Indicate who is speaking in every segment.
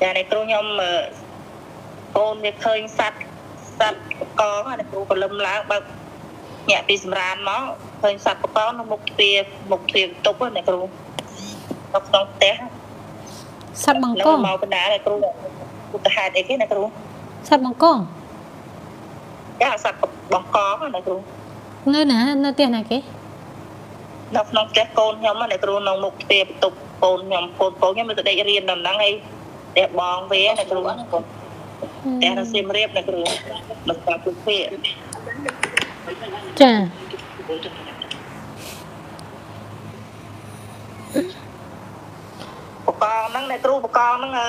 Speaker 1: ចាអ្នកគ្រូខ្ញុំអឺកូនវាឃើញសัตว์សัตว์កកហ្នឹងអ្នកគ្រូព្រលឹមឡើងបើកញាក់ពីសម្រានមកឃើញសัตว์កកនៅមុខទ្វារមុខទ្វារបន្ទប់ហ្នឹងអ្នកគ្រូនៅក្នុងផ្ទះ
Speaker 2: សត្វបង្ នៅ កង
Speaker 1: មកបណ្ដាអ្នកគ្រូឧទាហរណ៍អីគេអ្នកគ្រូ
Speaker 2: សត្វបង្កង
Speaker 1: ចាសัตว์បង្កហ្នឹងអ្នកគ្រូ
Speaker 2: នៅណានៅផ្ទះណាគេ
Speaker 1: នៅក្នុងផ្ទះកូនខ្ញុំហ្នឹងអ្នកគ្រូនៅមុខទ្វារបន្ទប់កូនខ្ញុំកូនកូនខ្ញុំវាទៅដេករៀនដល់ហ្នឹងហើយ ផ្ទះបងវាអ្នកគ្រូហ្នឹងកូនផ្ទះនៅសៀមរាបអ្នកគ្រូមកតាមពុទ្ធភា
Speaker 2: ចា
Speaker 1: បកងហ្នឹងអ្នកគ្រូបកងហ្នឹងអឺ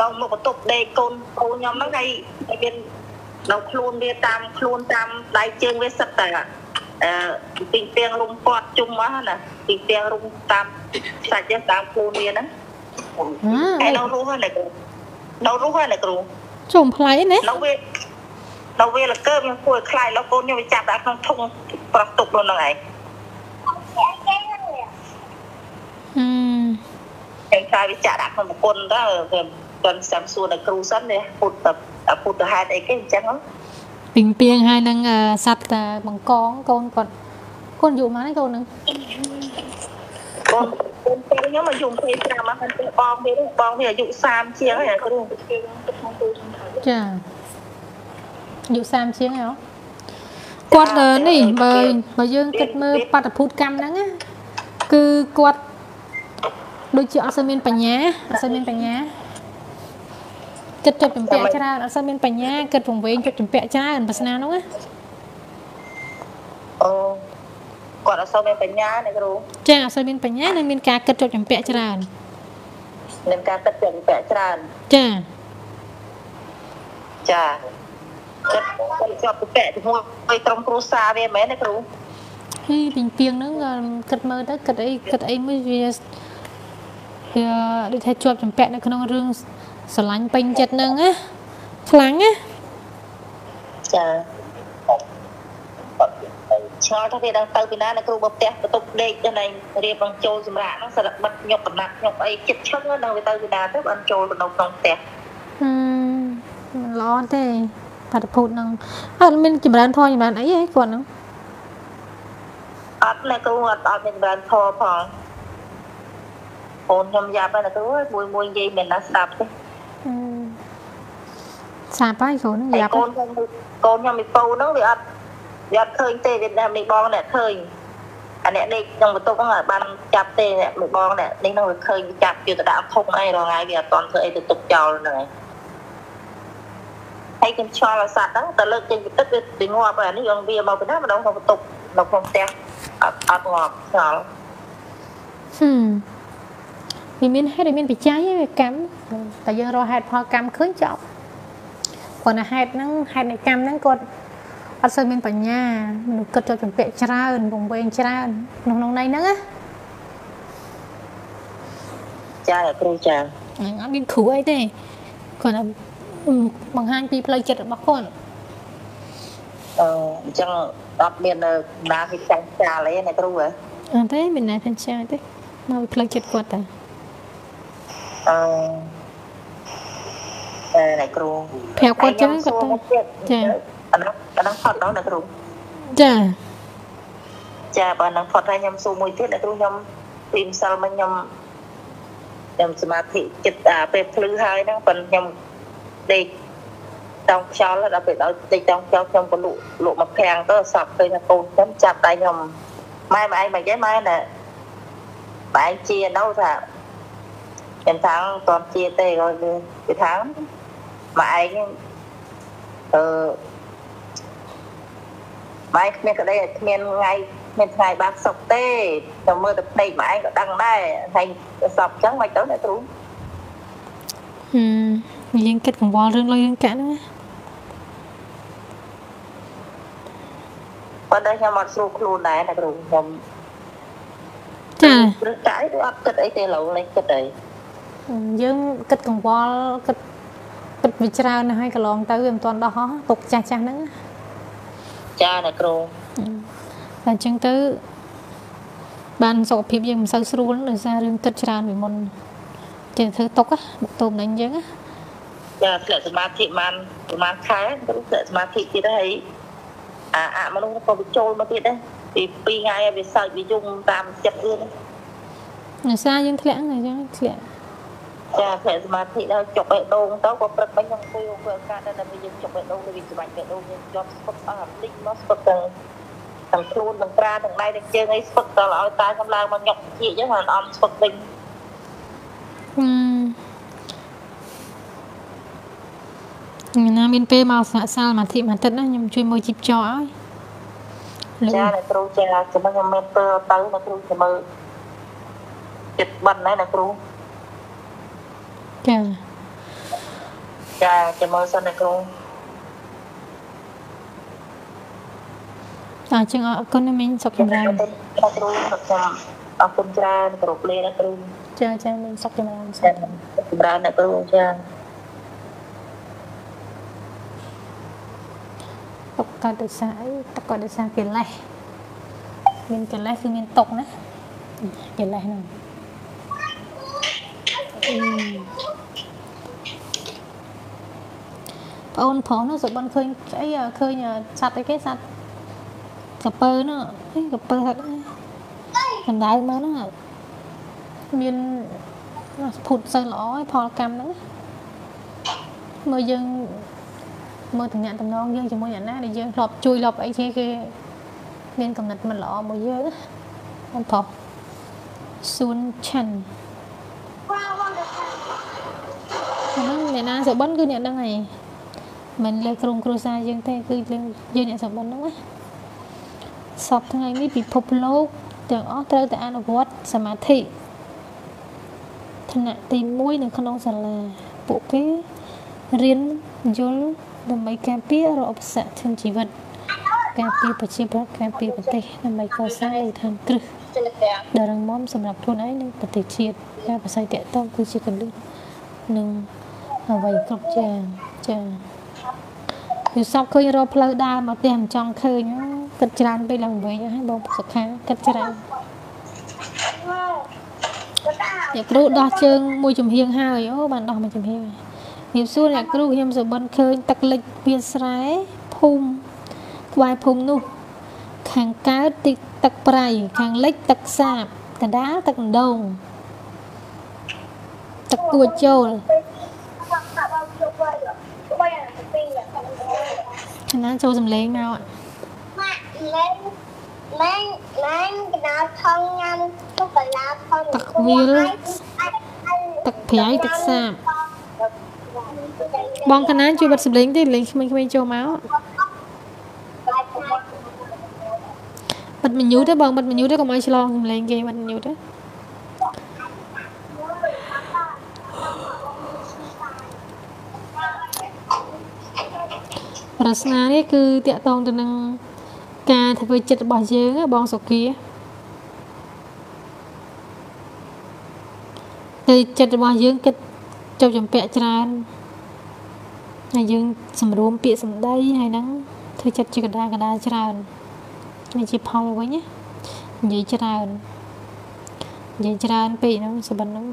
Speaker 1: នៅមុខបន្ទប់ដេកកូនកូនខ្ញុំហ្នឹងហើយហើយមាននៅខ្លួនវាតាមខ្លួនតាមដៃជើងវាសិតតែអឺពីពីងរុំពាត់ជុំមកណាពីពីងរុំតាមសាច់ហ្នឹងតាមខ្លួនវាហ្នឹង
Speaker 2: គ្រូ
Speaker 1: តែនៅរស់ហើយគ្រូនៅរស់ហើយគ្រូ
Speaker 2: ជុំផ្លៃណា
Speaker 1: នៅវានៅវាលកើខ្ញុំគួរឲ្យខ្លាចលោកកូនខ្ញុំវាចាប់ដាក់ក្នុងធុងប្រោះទុកនោះហ្នឹងឯង
Speaker 2: ហឹម
Speaker 1: ខ្ញុំខ្លាចវាចាក់ដាក់ក្នុងប្រគុណទៅខ្ញុំចង់សាំសួរដល់គ្រូសិនទេពុទ្ធពុទ្ធហេតុអីគេអញ្ចឹង
Speaker 2: ពីងពីងហើយនឹងសត្វបង្កងកូនគាត់កូនយូរមកហើយកូននឹង
Speaker 1: កូន កូនពេលខ្ញុំអាយុ25មកហើយបងវាបងវាអាយុ30ជាងហើយគ្រូ
Speaker 2: ចាយុ30ជាងហើយហ៎គាត់អឺនេះបើបើយើងគិតមើលបាតុភូតកម្មហ្នឹងណាគឺគាត់ដូចជាអត់សូវមានបញ្ញាអត់សូវមានបញ្ញាគិតចុចចម្ពាក់ច្រើនអត់សូវមានបញ្ញាគិតពង្វែងចុចចម្ពាក់ច្រើនប្រស្នានោះណា
Speaker 1: អូ គាត់អត់សូវមានបញ្ញាណាគ្រូ
Speaker 2: ចាអត់សូវមានបញ្ញានិងមានការគិតចុចចម្ពាក់ច្រើន
Speaker 1: នឹងការគិតជាពាក់ច្រើន
Speaker 2: ចា
Speaker 1: ចាគិតគាត់ជាប់ពាក់ជាមួយក្រុមគ្រូសាវាមែនទេគ្រូ
Speaker 2: ហើយពីងពីងហ្នឹងក៏គិតមើលទៅគិតអីគិតអីមួយវាវាដូចថាជាប់ចម្ពាក់នៅក្នុងរឿងស្រឡាញ់ពេញចិត្តហ្នឹងណាខ្លាំងណា
Speaker 1: ចា ឆ្ងល់ថាវា đang ទៅពីណានៅគ្រូបើផ្ទះបន្ទប់ដេកទៅណៃរៀបរងចូលសម្រាប់ហ្នឹងសារបិទញុកកណាត់ញុកអីចិត្តឈឹងដល់វាទៅពីណាទៅបានចូលទៅក្នុងផ្ទះ
Speaker 2: ហឹមមិនល្អទេបាតុភូតហ្នឹងអត់មានចម្រើនធម៌ចម្រើនអីហ៎គាត់ហ្នឹង
Speaker 1: អត់ណាគ្រូអត់អត់មានបានធរផងអូនខ្ញុំយ៉ាប់ហើយណាគ្រូអើយមួយមួយនិយាយមិនណាស្ដាប់ទេ
Speaker 2: ហឹមសាប់ហើយខ្លួនហ្នឹង
Speaker 1: ហើ
Speaker 2: យ៉ា
Speaker 1: យ
Speaker 2: ប់
Speaker 1: កូនខ្ញុំកូនខ្ញុំមីពៅហ្នឹងវាអត់ វាអត់ឃើញទេវាតែមីបងអ្នកឃើញអាអ្នកដេកក្នុងបន្ទប់ហ្នឹងអត់បានចាប់ទេអ្នកមីបងអ្នកនេះហ្នឹងវាឃើញវាចាប់យកទៅដាក់ធុងអីរងថ្ងៃវាអត់តន់ធ្វើអីទៅទុកចោលហ្នឹងឯងហើយខ្ញុំឆ្លល់អាសត្វហ្នឹងតែលើកចេញពីទឹកវាវាងាប់ហើយអានេះយើងវាមកពីណាម្ដងក្នុងបន្ទប់នៅក្នុងផ្ទះអត់អត់ងាប់ឆ្លល់
Speaker 2: ហឹមវាមានហេតុវាមានបច្ច័យឯងវាកម្មតែយើងរកហេតុផលកម្មឃើញចប់គាត់ណាហេតុហ្នឹងហេតុនៃកម្មហ្នឹងគាត់ អត់សូវមានបញ្ញាមនុស្សគិតចុចចម្ពាក់ច្រើនវង្វេងច្រើនក្នុងក្នុងន័យហ្នឹងណា
Speaker 1: ចាអ្នកគ្រូចា
Speaker 2: អញអត់មានគ្រូអីទេគាត់តែបង្ហាញពីផ្លូវចិត្តរបស់គាត់
Speaker 1: អឺអញ្ចឹងអត់មាននៅណាគេចាញ់ចាលអីណាគ្រូហ៎
Speaker 2: អត់ទេមានណាខាងចាទេមកពីផ្លូវចិត្តគាត់តែ
Speaker 1: អឺតែណាគ្រូ
Speaker 2: ប្រាប់គាត់ចឹងគាត់ទៅចា
Speaker 1: អានោះអានោះផុតដល់ណាគ្រូ
Speaker 2: ចា
Speaker 1: ចាបើនឹងផុតហើយខ្ញុំសួរមួយទៀតណាគ្រូខ្ញុំពីម្សិលមិញខ្ញុំខ្ញុំសមាធិចិត្តអាពេលភ្លឺហើយហ្នឹងប៉ុន្តែខ្ញុំដេកតោងខ្យល់ដល់ពេលដល់ដេកតោងខ្យល់ខ្ញុំក៏លក់លក់មកប្រាំងទៅសក់ឃើញថាកូនខ្ញុំចាប់ដៃខ្ញុំម៉ែម៉ែឯងមិនអីម៉ែណាម៉ែឯងជានៅថាខ្ញុំថាតន់ជាទេគាត់គេថាម៉ែឯងអឺ ម៉ែគ្មានក្តីគ្មានថ្ងៃគ្មានថ្ងៃបានសុខទេខ្ញុំមើលតែភ្នែកម៉ែឯងក៏ដឹងដែរហើយសពចឹងមិនទៅអ្នកគ្រូ
Speaker 2: ហឹមយើងគិតកង្វល់រឿងលុយរឿងកាក់ហ្នឹងណា
Speaker 1: ប៉ុន្តែខ្ញុំអត់ស្រួលខ្លួនដែរអ្នកគ្រូខ្ញុំ
Speaker 2: ចា
Speaker 1: ព្រឹកកាយគឺអត់គិតអីទេឡូវលេងគិតអី
Speaker 2: យើងគិតកង្វល់គិតគិតវាច្រើនណាស់ហើយកន្លងទៅវាមិនទាន់ដោះហោះទុកចាស់ចាស់ហ្នឹងណា
Speaker 1: ចាអ្នកគ្រូ
Speaker 2: តែអញ្ចឹងទៅ បានសុខភាពយើងមិនសូវស្រួលដោយសាររឿងគិតច្រើនពីមុនចេះធ្វើទុកណាបុកតូបនឹងអញ្ចឹងណា
Speaker 1: ចាធ្លាក់សមាធិបានប្រហែលខែទៅធ្លាក់សមាធិទៀតហើយអាអាមនុស្សក៏បញ្ចូលមកទៀតដែរពី2ថ្ងៃវាសើចវាយំតាមចិត្តវា
Speaker 2: ណាសាយើងធ្លាក់ហ្នឹងអញ្ចឹងធ្លាក់
Speaker 1: ចាធ្លាក់សមាធិដល់ចុកបេះដូងទៅក៏ព្រឹកមិញខ្ញុំអង្គុយអង្គុយឱកាសដែលយើងចុកបេះដូងវាច្បាច់បេះដូងយើងជាប់ស្ពឹកអស់អាលិចមកស្ពឹកទាំងទាំងខ្លួនទាំងប្រាទាំងដៃទាំងជើងអីស្ពឹកដល់ឲ្យតាខ្ញុំឡើងមកញុកជាអញ្ចឹងហើយអមស្ពឹកវិញ
Speaker 2: ណាមានពេលមកសាក់សាលមកធិមួយទឹកណាខ្ញុំជួយមួយជីបចោឲ្យ
Speaker 1: ចាអ្នកគ្រូចាចាំខ្ញុំមានពេលទៅអ្នកគ្រូចាំមើលចិត្តបិណ្ឌណាអ្នកគ្រូ
Speaker 2: ចា
Speaker 1: ចាចាំមើលសិនអ្នកគ្រូ
Speaker 2: អញ្ចឹងអរគុណណាមីងសុខចម្រើន
Speaker 1: គ្រូសុខចាំអរគុណច្រើនគ្រប់លេណាគ្រូ
Speaker 2: ចាចាមីងសុខចម្រើន
Speaker 1: សុខចម្រើនអ្នកគ្រូចា
Speaker 2: ទុកកើតដោយសារអីទុកកើតដោយសារកិលេសមានកិលេសគឺមានទុកណាកិលេសហ្នឹង ប្អូនប្រុសនោះសុបិនឃើញអីឃើញសัตว์អីគេសัตว์កពើនោះអីកពើហត់កណ្ដៅមកនោះមានភូតសូវល្អឯផលកម្មហ្នឹងមើលយើងមើលតំណែងតំណងយើងជាមួយអ្នកណាដែលយើងធ្លាប់ជួយធ្លាប់អីគេគេមានកំណត់មិនល្អមួយយើងបងប្រុសសួនឆាន់ហ្នឹង អ្នកណាសុបិនគឺអ្នកហ្នឹងឯងមិនលើក្រុមគ្រួសារយើងទេគឺយើងយើងអ្នកសុបិនហ្នឹងណាសពថ្ងៃនេះពិភពលោកទាំងអស់ត្រូវតែអនុវត្តសមាធិឋានៈទី1នៅក្នុងសាលាពួកគេរៀនយល់ដើម្បីការពាររឧបសគ្គក្នុងជីវិតការពារប្រជាប្រដ្ឋការពារប្រទេសដើម្បីកសាងមូលដ្ឋានគ្រឹះដ៏រឹងមាំសម្រាប់ខ្លួនឯងនិងប្រទេសជាតិការប្រស័យតាក់ទងគឺជាកលឹះនិង អ្វីគ្រប់យ៉ាងចាយល់សពឃើញរកផ្លូវដើរមកផ្ទះមិនចង់ឃើញគិតច្រើនពេកឡើងវិញហើយបងសុខាគិតច្រើនអ្នកគ្រូដោះជើងមួយចំហៀងហើយអូបានដោះមួយចំហៀងហើយខ្ញុំសួរអ្នកគ្រូខ្ញុំសុបិនឃើញទឹកលិចវាស្រែភូមិក្បែរភូមិនោះ ខាងកើតទឹកប្រៃខាងលិចទឹកសាបកណ្ដាលទឹកដងទឹកគួចចូល ណាចូលសំឡេងមកម៉ាក់លេងម៉ែម៉ែកណ្ដាលថងញ៉ាំទុកកន្លាថងទឹកវាលទឹកប្រៃទឹកសាបបងកណានជួយបិទសំឡេងទេលេងក្មេងៗចូលមកបិទមេញូទេបងបិទមេញូទេកុំឲ្យឆ្លងសំឡេងគេបិទមេញូទេ ប្រស្នានេះគឺតកតងទៅនឹងការធ្វើចិត្តរបស់យើងបងសុគាទៅចិត្តរបស់យើងគិតចុះចម្ពាក់ច្រើនហើយយើងសម្រួមពាក្យសម្ដីហើយហ្នឹងធ្វើចិត្តជាកដាកដាច្រើននេះជាផលវិញណានិយាយច្រើននិយាយច្រើនពេកហ្នឹងសបិនហ្នឹង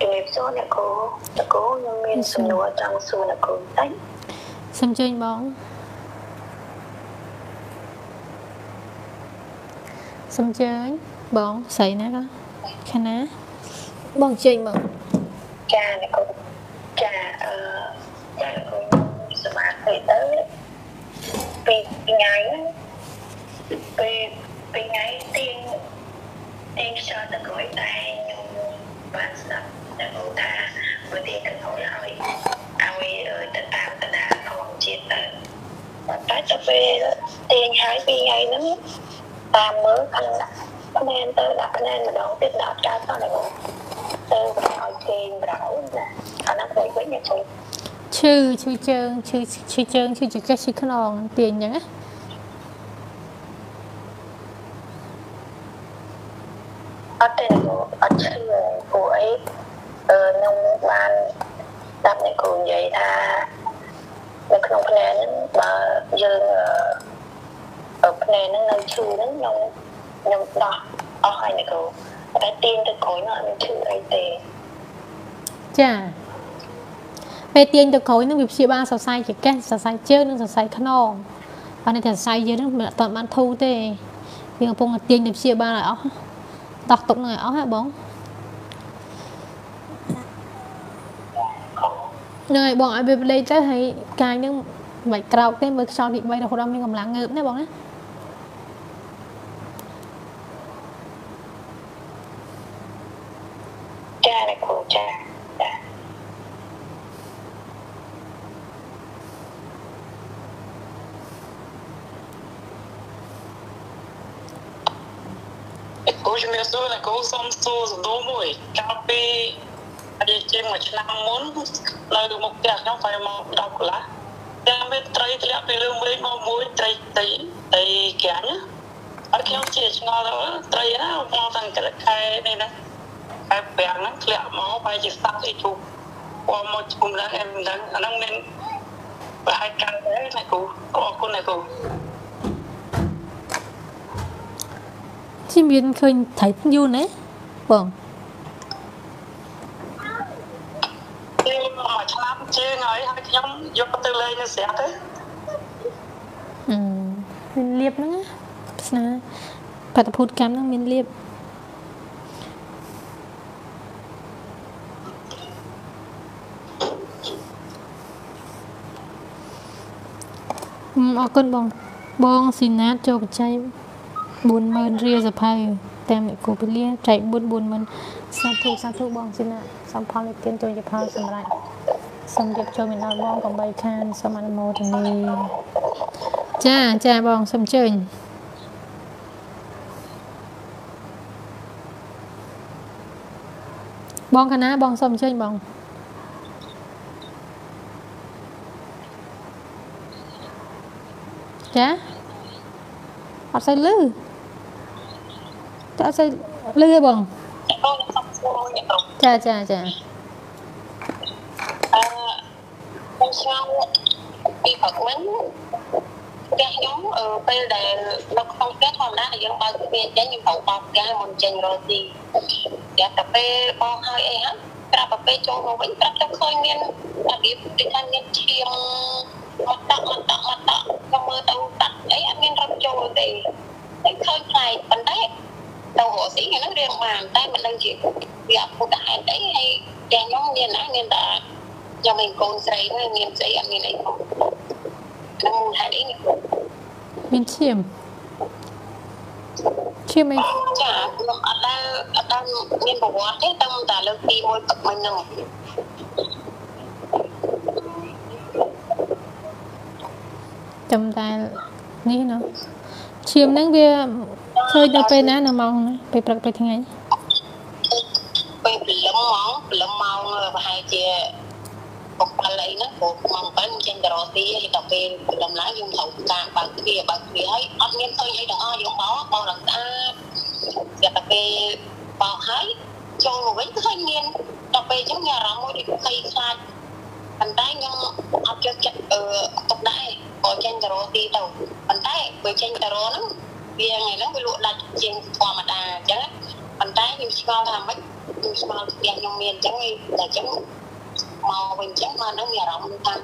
Speaker 1: ជំរាប សួរអ្នកគ្រូអ្នកគ្រូខ្ញុំមានសំណួរចង់សួរអ្នកគ្រូបន្តិច
Speaker 2: សូមជួយបងសូមជើញបងស្រីណាខាងណាបងជើញបង
Speaker 1: ចាអ្នកគ្រូចាអឺចាអ្នកគ្រូសមាធិទៅពីថ្ងៃពេលពេលថ្ងៃទៀងទៀងខ្យល់ទៅក្រោយតែខ្ញុំបានស្ដាប់ ដែលមកថាប្រទេសទាំងអស់ឲ្យឲ្យទៅតាមតារាធម្មជាតិទៅតែទៅពេលទាញហើយពីថ្ងៃហ្នឹងតាមមើលខាងដាក់ផ្នែនទៅដាក់ផ្នែនម្ដងទៀតដាក់ចោលតតែមកទៅឲ្យគេងប្រោណាអានោះទៅវិញញ៉ាំឈឺ
Speaker 2: ឈឺឈឺជើងឈឺឈឺជើងឈឺចង្កេះឈឺខ្នងទាញអញ្ចឹងណា
Speaker 1: អត់ទេអត់ឈឺព្រោះអីអឺ ខ្ញុំបានស្ដាប់អ្នកគ្រូនិយាយថានៅក្នុងផ្នែកហ្នឹងបើយើងផ្នែកហ្នឹងនៅឈឺហ្នឹងខ្ញុំខ្ញុំដោះ
Speaker 3: អស់ហើយណាគ្រូតែទាញទៅក្រោយនោះអត់មានឈឺអីទេ
Speaker 2: ចាពេលទាញទៅក្រោយនឹងវាព្យាបាលសរសៃចង្កេះសរសៃជើងនិងសរសៃខ្នងបានតែសរសៃយើងនឹងមិនអត់បានធូរទេយើងកំពុងតែទាញទៅព្យាបាលឲ្យអស់ដោះទុកនឹងឲ្យអស់ហ៎បង នឹងឲ្យបងឲ្យវាប្លេកទៅហើយកាយនឹងមិនក្រោកទេមើលខ្យល់ទី3រហូតដល់មានកម្លាំងងើបណាបងណា
Speaker 3: ចាអ្នកគ្រូចាចាគូជំរាបសួរអ្នកគ្រូសុំសួរសំណួរមួយកាលពីហើ យជាងមួយឆ្នាំមុននៅមុខផ្ទះខ្ញុំពេលមក10កន្លះតែមានត្រីធ្លាក់ពីលើមេឃមកមួយត្រីត្រីត្រីក្រាញ់អត់ខ្ញុំជាឆ្ងល់ត្រីណាមកតាំងខែនេះណាខែប្រាំងហ្នឹងធ្លាក់មកបែរជាស្ដាប់អីជុំពណ៌មកជុំឡើងអែមហ្នឹងអាហ្នឹងមានប្រហែលកាន់ដែរណាគ្រូអរគុណណាគ្រូ
Speaker 2: ជាមានឃើញត្រីយូរណាបង
Speaker 3: មួយឆ្នាំជាងហើយហើ យខ្ញុំយកទៅលេងនៅស្រាប់ទេ
Speaker 2: អឺមានលៀបហ្នឹងណាស្នាបាតុភូតកម្មហ្នឹងមានលៀបអរគុណបងបងស៊ីណាតចូលបច្ច័យ40000រៀលសភៅតាមអ្នកគូពលាចែក4 40000សាធុសាធុបងស៊ីណាតសំផលនិទានចូលជាផលសម្រាប់ សូមជម្រាបចូលមានដល់បងកំបីខានសូមអនុមោទនាចាចាបងសូមអញ្ជើញបងកណាបងសូមអញ្ជើញបងចាអត់សូវលឺតែអត់សូវលឺទេបងចាចាចា
Speaker 3: ឆ្ងល់ពីព្រឹកមិញផ្ទះខ្ញុំពេលដែលនៅក្នុងផ្ទះធម្មតាយើងបើកទ្វារចេញខ្ញុំត្រូវបោកផ្ទះមុនចេញរកទីតែតែពេលបោកហើយអីហ្នឹងប្រាប់ទៅពេលចូលមកវិញប្រាប់ទៅឃើញមានរបៀបដូចថាមានឈាមមកតាក់មកតាក់មកតាក់ខ្ញុំមើលទៅតាក់អីអត់មានរត់ចូលទេតែឃើញផ្លែកប៉ុន្តែទៅរកស៊ីហ្នឹងរៀងបានតែមិនដឹងជាវាអពុតហេតុអីហើយតែខ្ញុំមានណាមានតែ ខ្ញុំមានកូនស្រីហ្នឹងមានស្អីអត់មានអីផងខ្ញុំហេតុអី
Speaker 2: មានឈាមឈាមអី
Speaker 3: ចាខ្ញុំអត់ដែលអត់ដែលមានប្រវត្តិទេតែតែលើកទី1ទឹកមិញហ្នឹង
Speaker 2: ចាំតែនេះណាឈាមហ្នឹងវាឃើញដល់ពេលណានៅម៉ោងពេលព្រឹកពេលថ្ងៃ
Speaker 3: ពេលព្រលឹមហ្មងព្រលឹមម៉ោងប្រហែលជា បុកបាល់អីហ្នឹងព្រោះម៉ោង7ខ្ញុំចេញទៅរកទីហើយដល់ពេលដំឡើងខ្ញុំត្រូវតាមបើកទ្វារបើកទ្វារហើយអត់មានឃើញអីទាំងអស់យើងបោកបោកឡើងស្អាតតែដល់ពេលបោកហើយចូលមកវិញឃើញមានដល់ពេលអញ្ចឹងមានអារម្មណ៍មួយដូចភ័យខ្លាចប៉ុន្តែខ្ញុំអត់យកចិត្តអឺទុកដែរព្រោះចេញទៅរកទីទៅប៉ុន្តែបើចេញទៅរកហ្នឹងវាថ្ងៃហ្នឹងវាលក់ដាច់ជាងធម្មតាអញ្ចឹងប៉ុន្តែខ្ញុំឆ្ងល់ថាម៉េចខ្ញុំឆ្ងល់ផ្ទះខ្ញុំមានអញ្ចឹងតែអញ្ចឹង មកវិញចឹងមកនឹងមានអារម្មណ៍ថា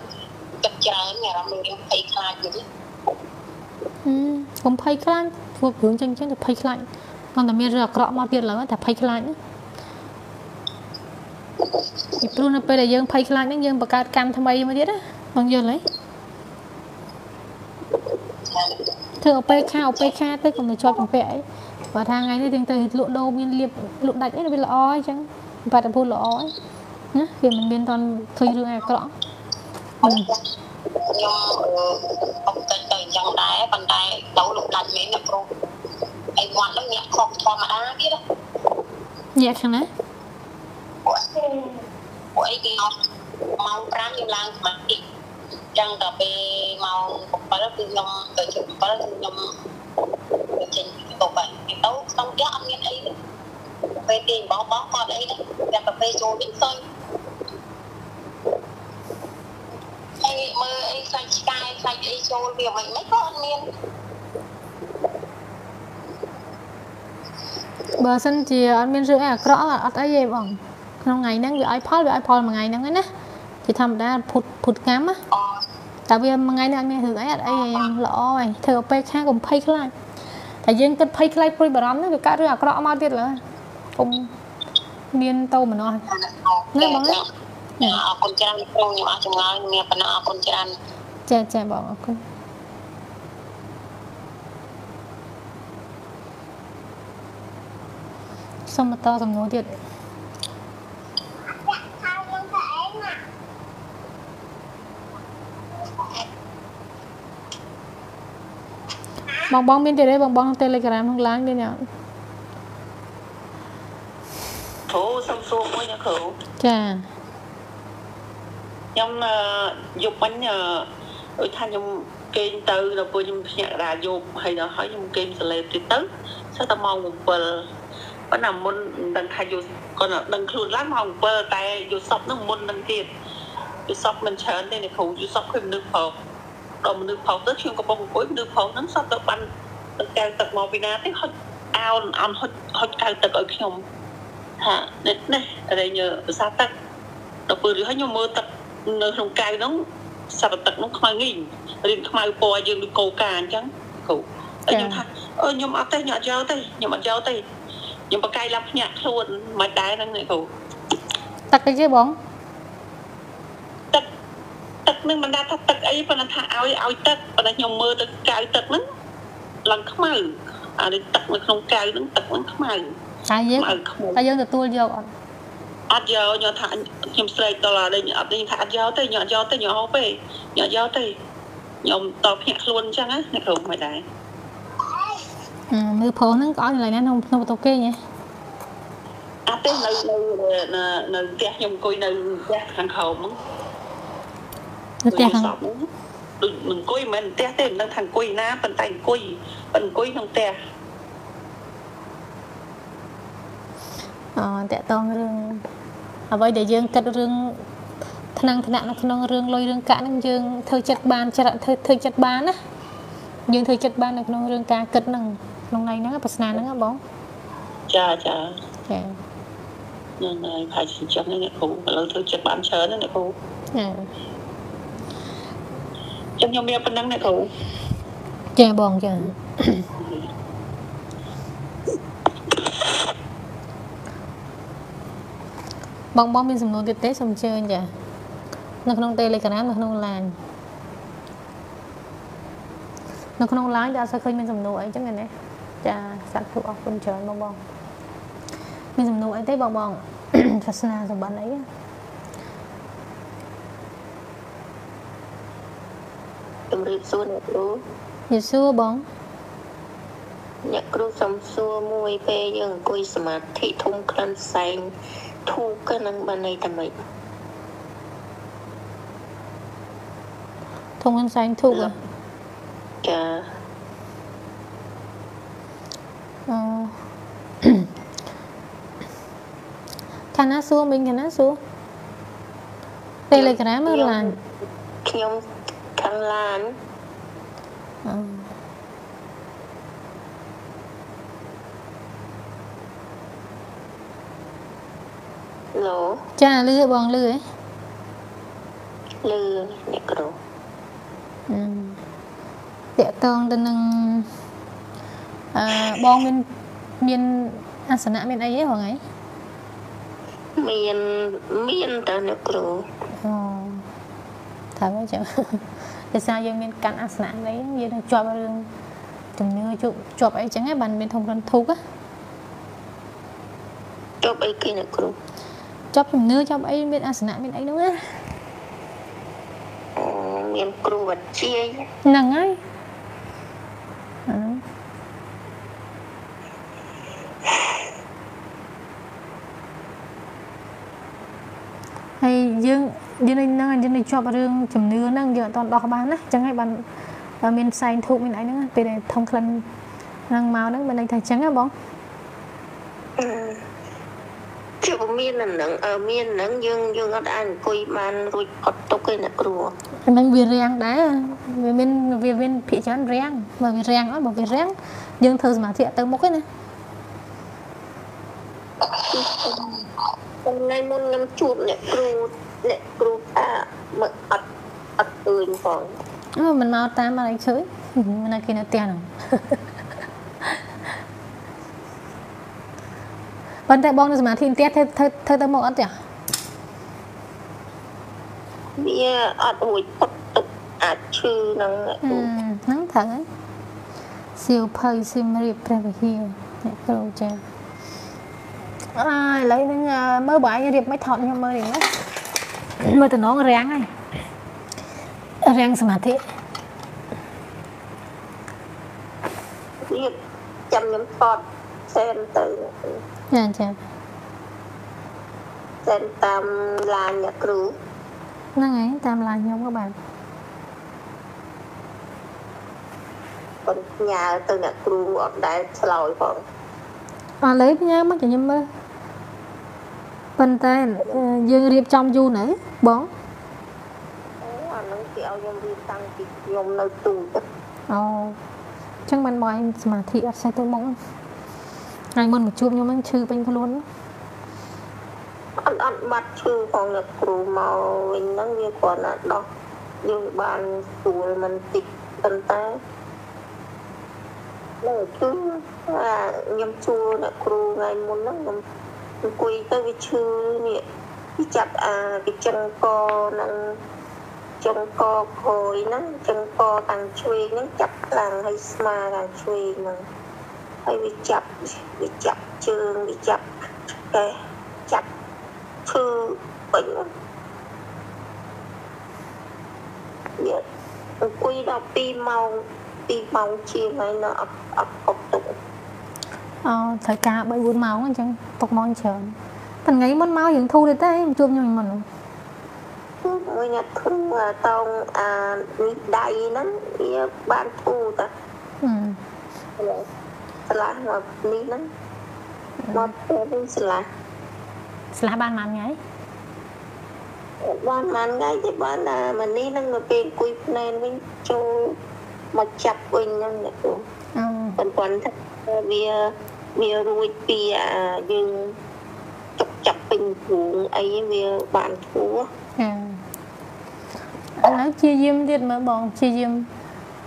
Speaker 3: ទឹកច្រើនមានអារម្មណ៍ដូចភ័យខ្លាចវិញ
Speaker 2: ហឹមកុំភ័យខ្លាចធ្វើរឿងចឹងចឹងទៅភ័យខ្លាចគាត់តែមានរឿងអាក្រក់មកទៀតឡើយតែភ័យខ្លាចណាពីព្រោះនៅពេលដែលយើងភ័យខ្លាចហ្នឹងយើងបង្កើតកម្មថ្មីមកទៀតណាបងយល់ទេធ្វើអពេខាអពេខាទៅកុំទៅជាប់ចម្ពាក់អីបើថាថ្ងៃនេះទាំងទៅលក់ដូរមានលៀបលក់ដាច់អីវាល្អអញ្ចឹងបាត់ពុលល្អអី ណាវាមិនមានតន់ឃើញរឿងអាក្រក់
Speaker 3: ខ្ញុំអត់ទៅទៅអញ្ចឹងដែរប៉ុន្តែទៅលោកដាច់មែនណាគ្រូអីគាត់នឹងញាក់ខកធម្មតាទៀត
Speaker 2: ញាក់ខាងណា
Speaker 3: ពួកអីគេម៉ោង5ខ្ញុំឡើងស្មារតីចឹងដល់ពេលម៉ោង7គឺខ្ញុំទៅជិះ7គឺខ្ញុំចេញពីតុបហើយទៅក្នុងផ្ទះអត់មានអីទេពេលទីបងបងគាត់អីទេតែទៅពេលចូលវិញឃើញ ហើយមើលអីខ្លាច់ឆ្កែខ្លាច់អីចូលវាមិនមិនក៏អត់មាន
Speaker 2: បើសិនជាអត់មានរឿងអីអាក្រក់អត់អីទេបងក្នុងថ្ងៃហ្នឹងវាឲ្យផលវាឲ្យផលមួយថ្ងៃហ្នឹងណាជាធម្មតាភុតភុតកម្មណាតែវាមួយថ្ងៃនេះអត់មានរឿងអីអត់អីល្អហើយធ្វើឲ្យពេលខាងកុំភ័យខ្លាចតែយើងគិតភ័យខ្លាចព្រួយបារម្ភហ្នឹងវាកើតរឿងអាក្រក់មកទៀតឡើកុំមានតោមនោះណាបងណា
Speaker 4: អរគុណច្រើនគ្រូខ្ញុំអស់ចម្ងល់មានបណ្ណាអរគុណច្រើន
Speaker 2: ចាចាបងអរគុណសុំបន្តសំណួរទៀតបងបងមានទៀតទេបងបង Telegram ក្នុង LINE មានអត់
Speaker 4: គ្រូសុំសួរមួយណាគ្រូ
Speaker 2: ចា
Speaker 4: ខ្ញុំយប់មិញដូចថាខ្ញុំគេងទៅដល់ពួកខ្ញុំភ្ញាក់ដាយប់ហើយដល់ហើយខ្ញុំគេងសលេបទៀតទៅសិតតែម៉ោង7ប៉ុន្តែមុនមិនដឹងថាយល់គាត់ដឹងខ្លួនឡើងម៉ោង7តែយល់សពនឹងមុននឹងទៀតយល់សពមិនច្រើនទេអ្នកគ្រូយល់សពឃើញមនុស្សផងដល់មនុស្សផងទៅខ្ញុំកំពុងអង្គុយមនុស្សផងហ្នឹងសពទៅបានទៅកៅទឹកមកពីណាទេហុចអោនអន់ហុចហុចកៅទឹកឲ្យខ្ញុំថានេះនេះរែងភាសាទឹកដល់ពេលហើយខ្ញុំមើលទឹក នៅក្នុងកៅហ្នឹងសពទឹកហ្នឹងខ្មៅងីងរៀងខ្មៅពណ៌យើងដូចកោកាអញ្ចឹងគ្រូហើយខ្ញុំថាអឺខ្ញុំអត់ទេខ្ញុំអត់យកទេខ្ញុំអត់យកទេខ្ញុំបកកាយឡើងភ្ញាក់ខ្លួនមិនដែរហ្នឹងគ្រូ
Speaker 2: ទឹកអីទេបង
Speaker 4: ទឹកទឹកនឹងមិនដែរថាទឹកអីប៉ុន្តែថាឲ្យឲ្យទឹកប៉ុន្តែខ្ញុំមើលទៅកៅទឹកហ្នឹងឡើងខ្មៅអានេះទឹកនៅក្នុងកៅហ្នឹងទឹកហ្នឹងខ្មៅ
Speaker 2: តែយើងតែយើងទទួលយកអត់
Speaker 4: អត់យកញ៉ាំថាខ្ញុំស្រែកដល់ដល់អត់នេះថាអត់យកទេញ៉ាំយកទេញ៉ាំហូបទេញ៉ាំយកទេខ្ញុំតភ្ញាក់ខ្លួនអញ្ចឹងណាអ្នកគ្រូមិនដែរ
Speaker 2: មើលប្រុសហ្នឹងក៏អត់កន្លែងណាក្នុងក្នុងបន្ទប់គេហ៎
Speaker 4: អត់ទេនៅនៅនៅផ្ទះខ្ញុំអង្គុយនៅផ្ទះខាងក្រោមហ្នឹង
Speaker 2: នៅផ្ទះខាង
Speaker 4: ដូចមិនអង្គុយមិនមែនផ្ទះទេមិនដឹងថាអង្គុយណាប៉ុន្តែអង្គុយអង្គុយក្នុងផ្ទះ
Speaker 2: អតកតងរឿង អ្វីដែលយើងគិតរឿងថ្នាំងថ្នាក់នៅក្នុងរឿងលុយរឿងកាក់ហ្នឹងយើងធ្វើចិត្តបានច្រកធ្វើធ្វើចិត្តបានណាយើងធ្វើចិត្តបាននៅក្នុងរឿងការគិតហ្នឹងក្នុងន័យហ្នឹងប្រស្នាហ្នឹងបង
Speaker 4: ចាចាចាហ្នឹងហើយផាច់ចឹងនេះគ្រូឥឡូវធ្វើចិត្តបានច្រើនណាគ្រូចាចឹងខ្ញុំមានប៉ុណ្ណឹងណាគ្រូ
Speaker 2: ចាបងចា បងបងមានសំណួរទៀតទេសូមអញ្ជើញចានៅក្នុង Telegram នៅក្នុង LINE នៅក្នុង LINE ដែលអត់សូវឃើញមានសំណួរអីចឹងណាចាសាធុអរគុណច្រើនបងបងមានសំណួរអីទេបងបងសាសនាសម្បត្តិអី
Speaker 4: ជំរាបសួរអ្នកគ្រូ
Speaker 2: យេស៊ូបង
Speaker 4: អ្នកគ្រូសំសួរមួយពេលយើងអង្គុយសមាធិធំក្លិនសែង ធូបក៏នឹងបានន័យតែម៉េច
Speaker 2: ធំក្លិនសែងធូប
Speaker 4: ចា
Speaker 2: អខាងណាសួរមិញខាងណាសួរ Telegram ឬ LINE
Speaker 4: ខ្ញុំខាង LINE អឺ ឡូ
Speaker 2: ចាលឺបងលឺហ៎
Speaker 4: លឺអ្នកគ្រូ
Speaker 2: អឺតកតងទៅនឹងអឺបងមានមានអាសនៈមានអីទេបងអី
Speaker 4: មានមានតើអ្នកគ្រូអូ
Speaker 2: ថាម៉េចចឹងដោយសារយើងមានកាន់អាសនៈអីយើងនឹងជាប់រឿងជំនឿជាប់ជាប់អីចឹងហ៎បានមានធំរនធុក
Speaker 4: ជាប់អីគេអ្នកគ្រូ
Speaker 2: ជាប់ជំនឿជាប់អីមានអាសនៈមានអីនោះណា
Speaker 4: មានគ្រូវិទ្យា
Speaker 2: ហ្នឹងហើយហើយយើងយើងនឹងយើងនឹងជាប់រឿងជំនឿហ្នឹងយើងអត់តដោះបានណាអញ្ចឹងហើយបានមានផ្សែងធូបមានអីហ្នឹងពេលដែលធំក្លិនហ្នឹងមកហ្នឹងមានន័យថាអញ្ចឹងហ៎បង
Speaker 4: ជាមានហ្នឹងអឺមានហ្នឹងយើងយើងអត់អាចអង្គុយបានរួចផុតទុកទេអ្នកគ្រូ
Speaker 2: ហ្នឹងវារាំងដែរវាមានវាមានភាគច្រើនរាំងបើវារាំងអត់បើវារាំងយើងធ្វើសមាធិទៅមុខទេណា
Speaker 5: ថ្ងៃមុនខ្ញុំជួបអ្នកគ្រូអ្នកគ្រូថាមកអត់អត់ឃើញផង
Speaker 2: អូមិនមកតាមអីឃើញមិនឲ្យគេនៅផ្ទះហ្នឹង ប៉ុន្តែបងនៅសមាធិផ្ទះធ្វើធ្វើធ្វើទៅមកអត់ទេ
Speaker 5: វាអត់រួចផុតទុកអាចឈឺនឹងអ្នកគ្រូ
Speaker 2: ហ្នឹងត្រូវហើយសៀវភៅសិមរៀបព្រះវិហារអ្នកគ្រូចាអើឥឡូវហ្នឹងអឺមើលបងឯងរៀបមិនថតខ្ញុំមើលនេះណាមើលតំណងរាំងហើយរាំងសមាធិ
Speaker 5: វាចាំខ្ញុំថតសែនទៅអ្នកគ្រូ
Speaker 2: ចាចា
Speaker 5: សែនតាមឡានអ្នកគ្រូ
Speaker 2: ហ្នឹងហើយតាមឡានខ្ញុំក៏បាន
Speaker 5: ប៉ុន្តែផ្ញើទៅអ្នកគ្រូអត់ដែលឆ្លើយផង
Speaker 2: អត់លើផ្ញើមកខ្ញុំមើលប៉ុន្តែអឺយើងរៀបចំយូរណាស់បង
Speaker 5: អូអានឹងគេឲ្យខ្ញុំរៀបតាំងពីខ្ញុំនៅទូទៅ
Speaker 2: អូអញ្ចឹងបានបងឯងសមាធិអត់សេះទៅមក ថ្ងៃមុនមកជួបខ្ញុំហ្នឹងឈឺពេញខ្លួន
Speaker 5: អត់អត់បាត់ឈឺផងអ្នកគ្រូមកវិញហ្នឹងវាគ្រាន់តែដោះយើងបានស្រួលមិនតិចប៉ុន្តែលើគឺអាខ្ញុំជួអ្នកគ្រូថ្ងៃមុនហ្នឹងខ្ញុំអង្គុយទៅវាឈឺនេះវាចាប់អាវាចឹងកនឹងចឹងកក្រោយហ្នឹងចឹងកតាំងឆ្វេងហ្នឹងចាប់ខ្លាំងហើយស្មាខាងឆ្វេងហ្នឹង ហើយវាចាប់វាចាប់ជើងវាចាប់កែចាប់ឈឺពេញវាអង្គុយដល់2ម៉ោង2ម៉ោងជាងហើយនៅអត់អត់គ្រប់ទុក
Speaker 2: អូត្រូវការ3 4ម៉ោងអញ្ចឹងຕົកម៉ោងច្រើនតែថ្ងៃមុនមកយើងធូរទេតែជួបខ្ញុំមុនហ្នឹង
Speaker 5: មួយអ្នកគ្រូអាតោងអានេះដៃហ្នឹងវាបានធូរតា
Speaker 2: ហឹម
Speaker 5: ឆ្លាស់មកនេះហ្នឹងមកពេលនេះឆ្លាស់
Speaker 2: ស្លាស់បានប៉ុន្មានថ្ងៃ
Speaker 5: បានបានថ្ងៃទេបានតែមកនេះហ្នឹងទៅពេលអង្គុយភ្នែនវិញចូលមកចាប់វិញហ្នឹងអ្នកគ្រូ
Speaker 2: អូ
Speaker 5: ប៉ុន្តែថាវាវារួចពីអាយើងចុកចាប់ពេញព្រូងអីវាបានធូរ
Speaker 2: ចាឥឡូវជាយាមទៀតមើលបងជាយាម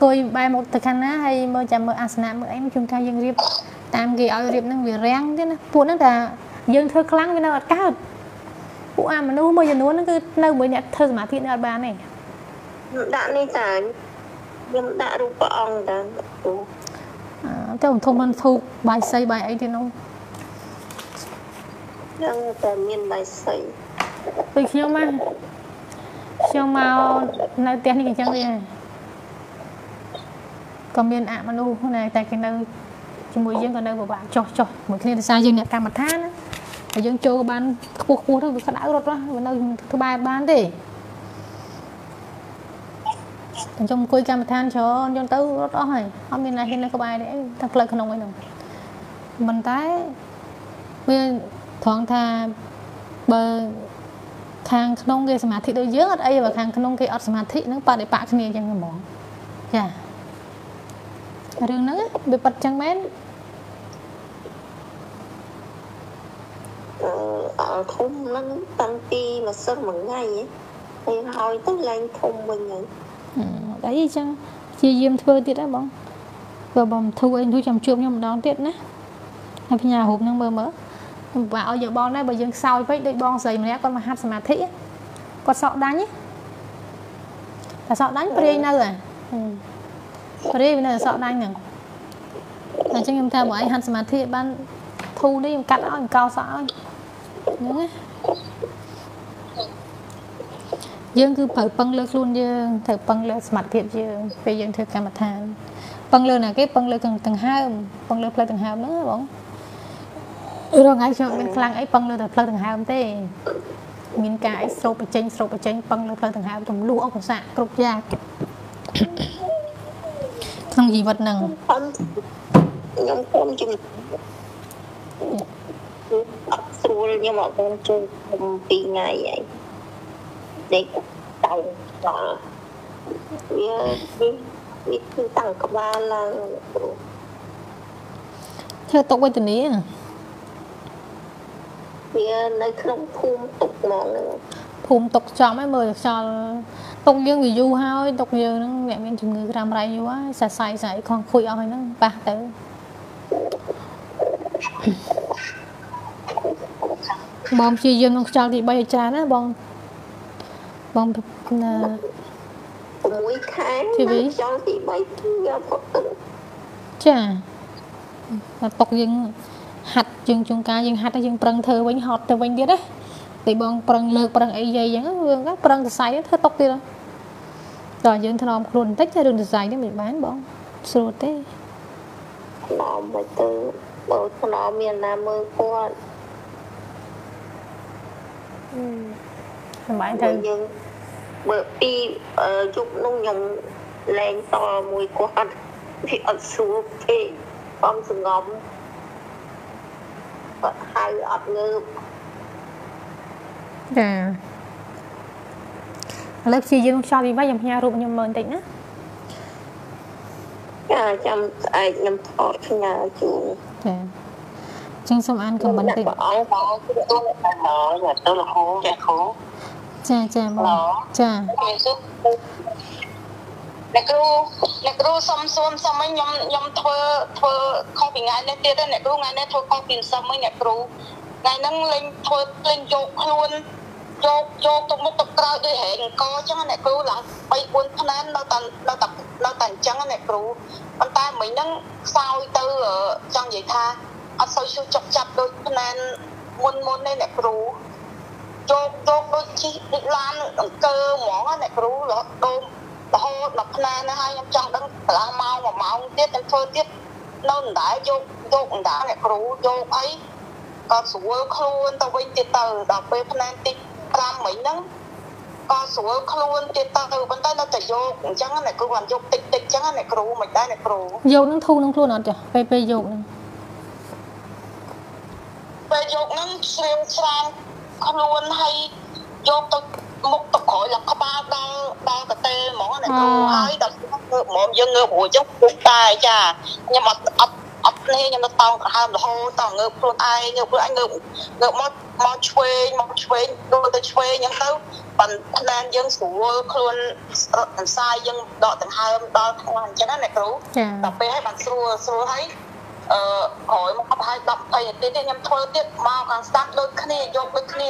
Speaker 2: អង្គុយបែរមកទៅខាងណាហើយមើលចាំមើលអាសនៈមើលអីជួនកាលយើងរៀបតាមគេឲ្យរៀបហ្នឹងវារាំងទៀតណាពួកហ្នឹងថាយើងធ្វើខ្លាំងវានៅអត់កើតពួកអាមនុស្សមួយចំនួនហ្នឹងគឺនៅមួយអ្នកធ្វើសមាធិនៅអត់បានទេ
Speaker 5: ដាក់នេះតាខ្ញុំដាក់រូបព្រះអង្គតាគ្រូ
Speaker 2: អឺទៅធំមិនធូបបាយសីបាយអីទៀតនោះ
Speaker 5: ហ្នឹងតែមានបាយសី
Speaker 2: ដូចខ្ញុំមកខ្ញុំមកនៅផ្ទះនេះអញ្ចឹងទេ ក៏មានអមនុស្សណាតែគេនៅជាមួយយើងក៏នៅពិបាកចោះចោះមួយគ្នាដោយសារយើងអ្នកកម្មដ្ឋានណាហើយយើងចូលក៏បានខ្ពស់ខ្ពស់ទៅវាក្តៅរត់ណាវានៅក្បែរបានទេតែខ្ញុំអង្គុយកម្មដ្ឋានច្រើនយើងទៅរត់អស់ហើយអត់មានណាហ៊ាននៅក្បែរទេតែផ្លូវក្នុងអីហ្នឹងមិនតែវាត្រង់ថាបើខាងក្នុងគេសមាធិដូចយើងអត់អីបើខាងក្នុងគេអត់សមាធិហ្នឹងបដិបកគ្នាអញ្ចឹងហ្មងចា រឿងហ្នឹងវាប៉ັດចឹងមែន
Speaker 5: អឺអល់ធំហ្នឹងតាំងពីម្សិលមួយថ្ងៃហ៎ហើយហើយទៅឡើងធំវិញហើយ
Speaker 2: អឺអីចឹងជាយាមធ្វើទៀតហ៎បងបើបងធូរអីធូរចាំជួបខ្ញុំម្ដងទៀតណាហើយផ្ញើរូបហ្នឹងមើលមើលខ្ញុំបាក់ឲ្យយកបងដែរបើយើងខ្សោយពេកដូចបងស្រីម្នាក់គាត់មកហាត់សមាធិគាត់សក់ដាញ់តែសក់ដាញ់ព្រាយនៅហ៎ព្រាយនៅសក់ដាញ់ហ្នឹងអញ្ចឹងខ្ញុំថាបងឯងហាត់សមាធិបានធូរនេះខ្ញុំកាត់ឲ្យខ្ញុំកោសក់ឲ្យហ្នឹងណាយើងគឺត្រូវពឹងលើខ្លួនយើងត្រូវពឹងលើសមត្ថភាពយើងពេលយើងធ្វើកម្មដ្ឋានពឹងលើណាគេពឹងលើដង្ហើមពឹងលើផ្លូវដង្ហើមហ្នឹងណាបងរងថ្ងៃខ្ញុំអត់មានខ្លាំងអីពឹងលើតែផ្លូវដង្ហើមទេមានការអីស្រោបបញ្ចេញស្រោបបញ្ចេញពឹងលើផ្លូវដង្ហើមទម្លុះឧបសគ្គគ្រប់យ៉ាង ក្នុងជីវិតហ្នឹង
Speaker 5: ខ្ញុំខ្ញុំខ្ញុំជំអត់ស្រួលខ្ញុំអត់បានចូលខ្ញុំពីរថ្ងៃហើយដេកតៅដល់វាវាវាគឺតាំងក្បាលឡើងគ្រូ
Speaker 2: ធ្វើទុកវេទនា
Speaker 6: វានៅក្នុងភូមិទុកហ្មងហ្នឹង
Speaker 2: ភូមិទុកចំហើយមើលខ្យល់ ទុកយើងវាយូរហើយទុកយើងហ្នឹងអ្នកមានជំងឺក្រាមរ៉ៃយូរហើយសរសៃស្អីខំខូចអស់ហើយហ្នឹងប៉ះទៅបងព្យាយាមក្នុងខ្យល់ទី3ឲ្យច្រើនណាបងបងណា
Speaker 6: 6ខែជីវិតខ្យល់ទី3គឺផុត
Speaker 2: ចាតុកយើងហាត់យើងជួនកាលយើងហាត់ហើយយើងប្រឹងធ្វើវិញហត់ទៅវិញទៀតណា តែបងប្រឹងលើកប្រឹងអីយាយអញ្ចឹងរឿងប្រឹងសរសៃធ្វើតុកទៀតតើយើងថ្នមខ្លួនបន្តិចតែរឿងសរសៃនេះមិនបានបងស្រួលទេ
Speaker 6: ថ្នមមិនទៅបើថ្នមមានណាមើលគាត់
Speaker 2: អឺសម្បែងទៅ
Speaker 6: យើងបើពីយប់នោះខ្ញុំលែងតមួយគាត់វាអត់ស្រួលពេកបំសងំគាត់ហៅអត់ងើប
Speaker 2: ចាឥឡូវព្យាយាមខ្យល់វិញខ្ញុំផ្ញើរូបខ្ញុំមើលបន្តិចណា
Speaker 6: ចាចាំស្អែកខ្ញុំថតផ្ញើជូន
Speaker 2: ចាចឹងសូមអានខមមិនតិច
Speaker 6: អង្គបងគឺអត់តែដល់ទៅរហូតចាគ្រូ
Speaker 2: ចាចាបងចា
Speaker 6: អ្នកគ្រូអ្នកគ្រូសុំសួរសុំឲ្យខ្ញុំខ្ញុំធ្វើធ្វើខុសពីថ្ងៃនេះទៀតអ្នកគ្រូថ្ងៃនេះធ្វើខុសពីសុំឲ្យអ្នកគ្រូថ្ងៃហ្នឹងលេងធ្វើលេងយកខ្លួន យកយកទៅមុខទៅក្រោយដូចហែងអង្គអញ្ចឹងអ្នកគ្រូឡើង3 4ផ្នែននៅតែនៅតែនៅតែអញ្ចឹងអ្នកគ្រូប៉ុន្តែមិញហ្នឹងខ្សោយទៅចង់និយាយថាអត់សូវឈឺចុកចាប់ដូចផ្នែនមុនមុនទេអ្នកគ្រូយកយកដូចជីដូចឡានអង្គើហ្មងអ្នកគ្រូរហូតដូមរហូតដល់ផ្នែនេះហើយខ្ញុំចង់ដឹងកន្លះម៉ោងមួយម៉ោងទៀតទៅធ្វើទៀតនៅដដែលយកយកដដែលអ្នកគ្រូយកអីក៏ស្រួលខ្លួនទៅវិញទៀតទៅដល់ពេលផ្នែកទី 5មិញហ្នឹងក៏ស្រួលខ្លួនទៀតទៅប៉ុន្តែនៅតែយកអញ្ចឹងអ្នកគ្រូគាត់យកតិចតិចអញ្ចឹងអ្នកគ្រូមិនដែរអ្នកគ្រូ
Speaker 2: យកនឹងធូរនឹងខ្លួនអត់ចាពេលពេលយកហ្នឹង
Speaker 6: ពេលយកហ្នឹងស្រៀងស្រាងខ្លួនហើយយកទៅមុខទៅក្រោយឡើងក្បាលដល់ដល់កតេហ្មងអ្នកគ្រូហើយដល់ងើបហ្មងយើងងើបរួចចឹងពុកតែចាខ្ញុំអត់អត់ អត់នេះខ្ញុំនៅតោងក្រហើមរហូតតងើបខ្លួនឯងងើបខ្លួនឯងងើបងើបមកមកឆ្វេងមកឆ្វេងដួលទៅឆ្វេងអញ្ចឹងទៅប៉ុន្តែផ្នែកយើងស្រួលខ្លួនរត់អន្សាយយើងដកដង្ហើមដល់ខ្លាំងអញ្ចឹងណាអ្នកគ្រូដល់ពេលឲ្យបានស្រួលស្រួលហើយអឺក្រោយមកប្រហែល10 20នាទីទៀតខ្ញុំធ្វើទៀតមកខាងស្ដាប់ដូចគ្នាយកដូចគ្នា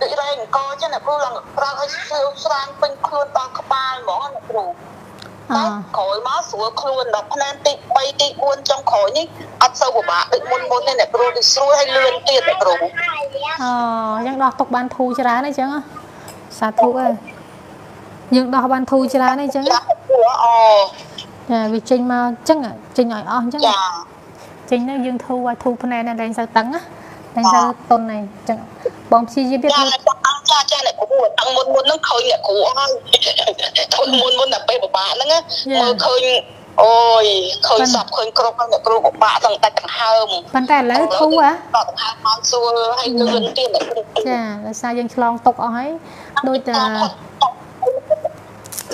Speaker 6: ដូចរែងអង្គចឹងអ្នកគ្រូឡើងប្រើឲ្យស្រួលស្រាងពេញខ្លួនដល់ក្បាលហ្មងអ្នកគ្រូ តែក្រោយមកស្រួលខ្លួនដល់ផ្នែកទី3ទី4ចុងក្រោយនេះអត់សូវពិបាកដូចមុនមុនទេអ្នកគ្រូទៅស្រួលហើយលឿនទៀតអ្នកគ្រូអូ
Speaker 2: អញ្ចឹងដោះទុកបានធូរច្រើនអញ្ចឹងសាធុអើយយើងដោះបានធូរច្រើនអញ្ចឹងអូចាវាចេញមកអញ្ចឹងចេញឲ្យអស់អញ្ចឹងចាចេញទៅយើងធូរឲ្យធូរភ្នែកតែលែងសូវតឹងណាលែងសូវតុនហ្នឹងអញ្ចឹងបងព្យាយាមទៀត ចា
Speaker 6: ចាចាអ្នកគ្រូតាំងមុនមុនហ្នឹងឃើញអ្នកគ្រូអស់ធុនមុនមុនតែពេលពិបាកហ្នឹងមើលឃើញអូយឃើញសពឃើញគ្រប់ហើយអ្នកគ្រូពិបាកទាំងតែដង្ហើម
Speaker 2: ប៉ុន្តែឥឡូវធូរហ៎
Speaker 6: ដង្ហើមមកសួរហើយលឿនទៀតអ្នកគ្រូ
Speaker 2: ចាដោយសារយើងឆ្លងទុកអស់ហើយដូចតែ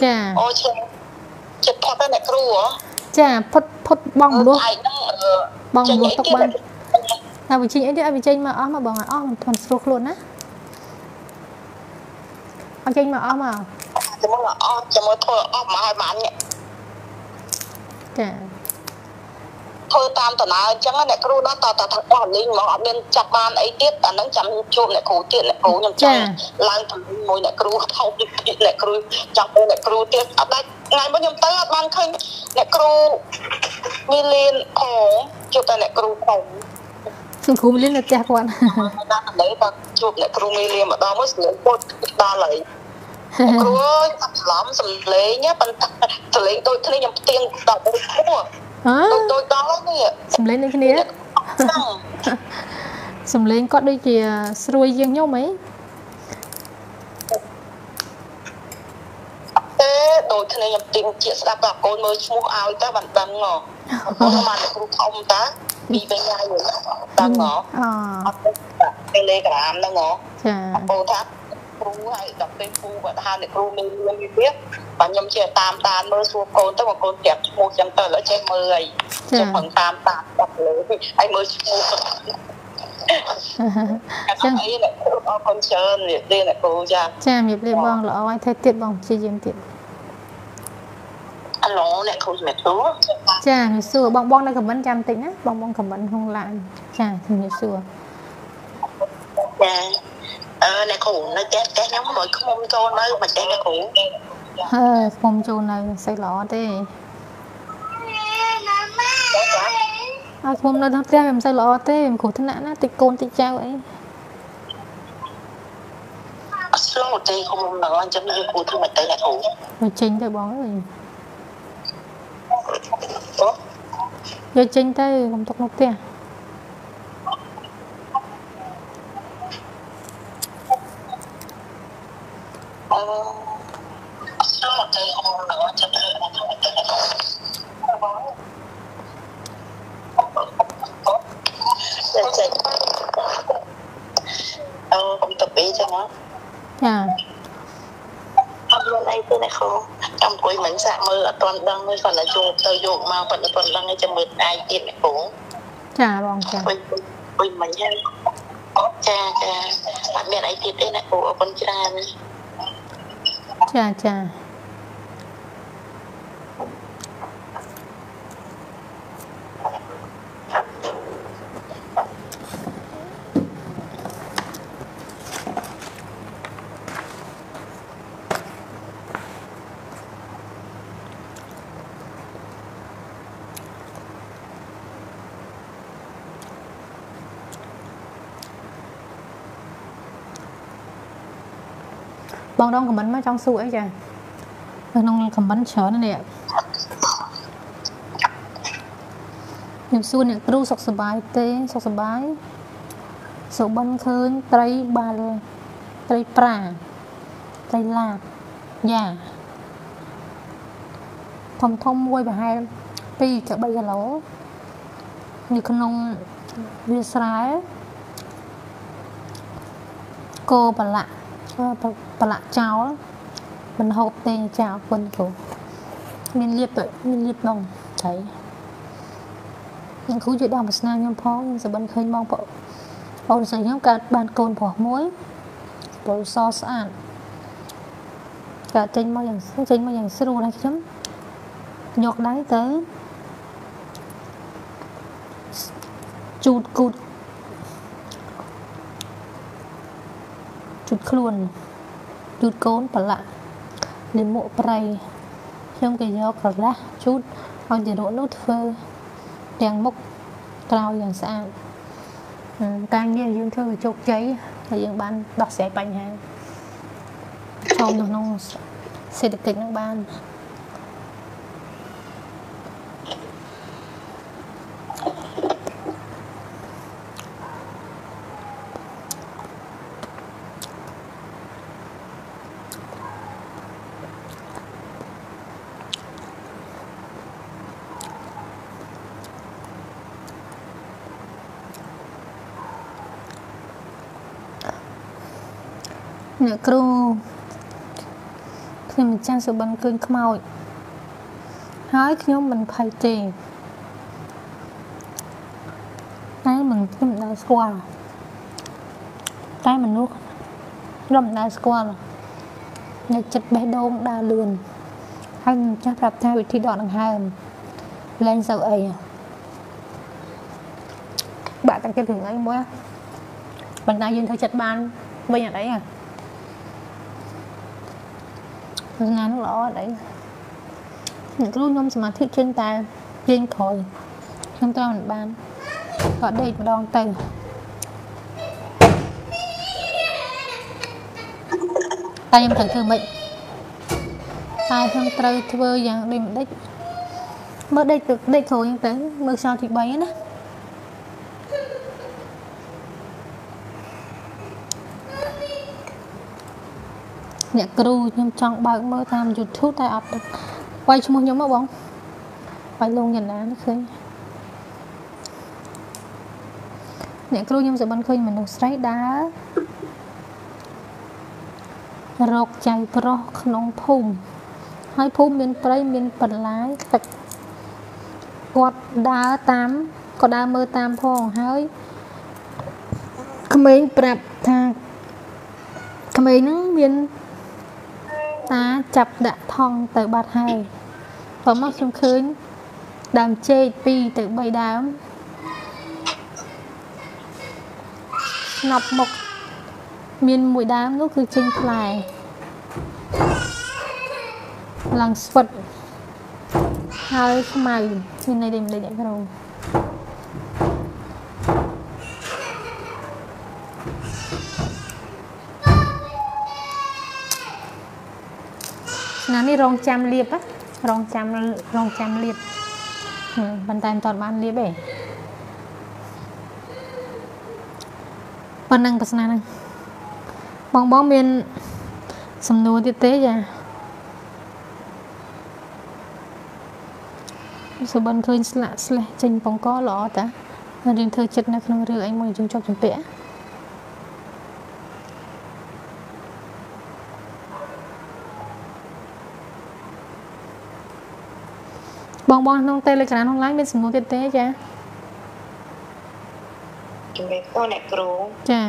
Speaker 2: ចា
Speaker 6: អូចិត្តចិត្តផុតតែអ្នកគ្រូហ៎
Speaker 2: ចាផុតផុតបងមលោះបងមលោះទុកបានតែបញ្ចេញអីទៀតឲ្យបញ្ចេញមកអស់មកបងឲ្យអស់មិនធន់ស្រួលខ្លួនណា អញ្ចេញមកអស់មក
Speaker 6: ចាំមកអស់ចាំមកធ្វើអស់មកឲ្យបាន
Speaker 2: ចា
Speaker 6: ធ្វើតាមដំណើរអញ្ចឹងអ្នកគ្រូដល់តតថាបោះលីងមកអត់មានចាប់បានអីទៀតអាហ្នឹងចាំជួបអ្នកគ្រូទៀតអ្នកគ្រូខ្ញុំចាំឡើងទៅមួយអ្នកគ្រូថោកទៀតអ្នកគ្រូចាំទៅអ្នកគ្រូទៀតអត់ដាច់ថ្ងៃមុនខ្ញុំទៅអត់បានឃើញអ្នកគ្រូមានលៀនផងជួបតែអ្នកគ្រូផង
Speaker 2: គ្រូមីលៀននៅផ្ទះគាត់ដល់
Speaker 6: ទៅបើជួបអ្នកគ្រូមីលៀនម្ដងមួយស្លេងពុតដល់ហើយ គ្រូអើយអត់ច្រឡំសំលេងប៉ុន្តែសំលេងដូចគ្នាខ្ញុំផ្ទៀងដល់មួយឈ្មោះដូចដូចដល់នេះ
Speaker 2: សំលេងដូចគ្នាសំលេងគាត់ដូចជាស្រួយជាងខ្ញុំហី
Speaker 6: អេដូចគ្នាខ្ញុំទៀងជាស្ដាប់ដល់កូនមើលឈ្មោះឲ្យទៅបានដឹងហ៎កូនមកគ្រូធំតាពីវិញហើយដឹងហ៎អត់ Telegram ហ្នឹងហ៎ចាកូនថា គ្រូហើយដល់ពេលគ្រូគាត់ថាអ្នកគ្រូមានមានវាបាទខ្ញុំជាតាមតានមើលសួរកូនទៅកូនប្រាប់ឈ្មោះចឹងទៅឥឡូវចេះមើលហើយចេះផឹងតាមតានដល់លើហើយមើលឈ្មោះ
Speaker 2: ចាចឹង
Speaker 1: អីអ្នកគ្រូអរគុណច្រើននិយាយទេអ្នកគ្រូចា
Speaker 2: ចាជំរាបលាបងល្អហើយធ្វើទៀតបងព្យាយាមទៀត
Speaker 1: អាឡូអ្នកគ្រូជំរាបសួរ
Speaker 2: ចាជំរាបសួរបងបងនៅខមមិនចាំតិចណាបងបងខមមិនក្នុងឡានចាជំរាបសួរ
Speaker 1: ចា អឺអ្នកគ្រូនៅផ្ទះផ្ទះខ្ញុំមកឃុំចូលនៅមិនទេអ្នកគ្រូ
Speaker 2: ហឺឃុំចូលនៅស្អីល្អទេអើខ្ញុំនៅក្នុងផ្ទះវាមិនសូវល្អទេមិនគ្រោះថ្នាក់ណាតិចកូនតិចចៅអី
Speaker 1: អត់ស្រួលទេខ្ញុំមិនអញ្ចឹងយើងគួរធ្វើមិនទៅអ្នកគ្រូ
Speaker 2: មកចេញទៅបងអើយយកចេញទៅកុំទុកនៅផ្ទះ ចា
Speaker 1: អត់មានអីទេអ្នកគ្រូចាំអង្គុយមិនសាក់មើលអត់ទាន់ដឹងទេគាត់តែយកទៅយកមកប៉ុន្តែអត់ទាន់ដឹងទេចាំមើលដៃទៀតអ្នកគ្រូ
Speaker 2: ចាបងចា
Speaker 1: អុយមិញហ្នឹងចាចាអត់មានអីទៀតទេអ្នកគ្រូអរគុណច្រើន
Speaker 2: ចាចា បងដងខមមិនមកចង់សួរអីចាក្នុងខមមិនច្រើននេះខ្ញុំសួរអ្នកគ្រូសុខសប្បាយទេសុខសប្បាយសុបិនឃើញត្រីបាល់ត្រីប្រាត្រីឡាបយ៉ាធំធំមួយប្រហែល2ទៅ3គីឡូនៅក្នុងវាស្រែគោប្រឡាក់ ប្រឡាក់ចោលមិនហូបទេចាអរគុណគ្រូមានលៀបមានលៀបដងត្រីខ្ញុំគ្រូជួយដល់ប្រស្នាខ្ញុំផងខ្ញុំសប្បាយឃើញបងប្អូនស្រីខ្ញុំកើតបានកូនប្រុសមួយពលសស្អាតកើតចេញមកយ៉ាងចេញមកយ៉ាងស្រួលហើយខ្ញុំយកដៃទៅជូតគូត ជូតខ្លួនជូតកូនប្រឡាក់លាមកប្រៃខ្ញុំក៏យកក្រដាសជូតឲ្យទារកនោះធ្វើទាំងមុខក្រោយយ៉ាងស្អាតការងារយើងធ្វើឲ្យជោគជ័យហើយយើងបានដោះស្រាយបញ្ហាចូលក្នុងសេដ្ឋកិច្ចនឹងបាន អ្នកគ្រូខ្ញុំម្ចាស់សុបិនឃើញខ្មោចហើយខ្ញុំមិនភ័យទេតែមិនខ្ញុំមិនដែលស្គាល់តែមនុស្សខ្ញុំមិនដែលស្គាល់នៅចិត្តបេះដូងដើរលឿនហើយម្ចាស់ប្រាប់ថាវិធីដកដង្ហើមលែងសូវអីបាក់តែគេរឿងអីមួយបណ្ដាយើងធ្វើចិត្តបានវិញអត់អីហ៎ ទស្សនានោះល្អអត់អីអ្នកគ្រូខ្ញុំសមាធិចេញតែពេញក្រោយខ្ញុំត្រូវមិនបានក៏ដេកម្ដងទៅតែខ្ញុំត្រូវធ្វើម៉េចតែខ្ញុំត្រូវធ្វើយ៉ាងដូចម្ដេចមើលដេកដេកគ្រូហ្នឹងទៅមើលខ្យល់ទី3ណា អ្នកគ្រូខ្ញុំចង់បើកមើលតាម YouTube តែអត់វាយឈ្មោះខ្ញុំមកបងវាយលងយ៉ាងណាឃើញអ្នកគ្រូខ្ញុំសបិនឃើញមនុស្សស្រីដើររកចៅប្រុសក្នុងភូមិហើយភូមិមានព្រៃមានបន្លាយទឹកគាត់ដើរតាមក៏ដើរមើលតាមផងហើយក្មេងប្រាប់ថាក្មេងហ្នឹងមាន តាចាប់ដាក់ថងទៅបាត់ហើយព្រោះមកខ្ញុំឃើញដើមចេក2ទៅ3ដើមស្នប់មុខមានមួយដើមនោះគឺចេញផ្លែឡើងស្វិតហើយខ្មៅមានន័យដូចម្ដេចអ្នកគ្រូ ណានេះរងចាំលៀបរងចាំរងចាំលៀបប៉ុន្តែមិនតបានលៀបទេប៉ុណ្ណឹងប្រស្នាហ្នឹងបងបងមានសំណួរទៀតទេចាសុបិនឃើញស្លាកស្លេះចេញបង្កល្អតាយើងធ្វើចិត្តនៅក្នុងរឿងអីមួយយើងជប់ចម្ពាក់ បងបងក្នុង Telegram ក្នុង LINE មានសំណួរទៀតទេចា
Speaker 6: ជំរាបសួរអ្នកគ្រូ
Speaker 2: ចា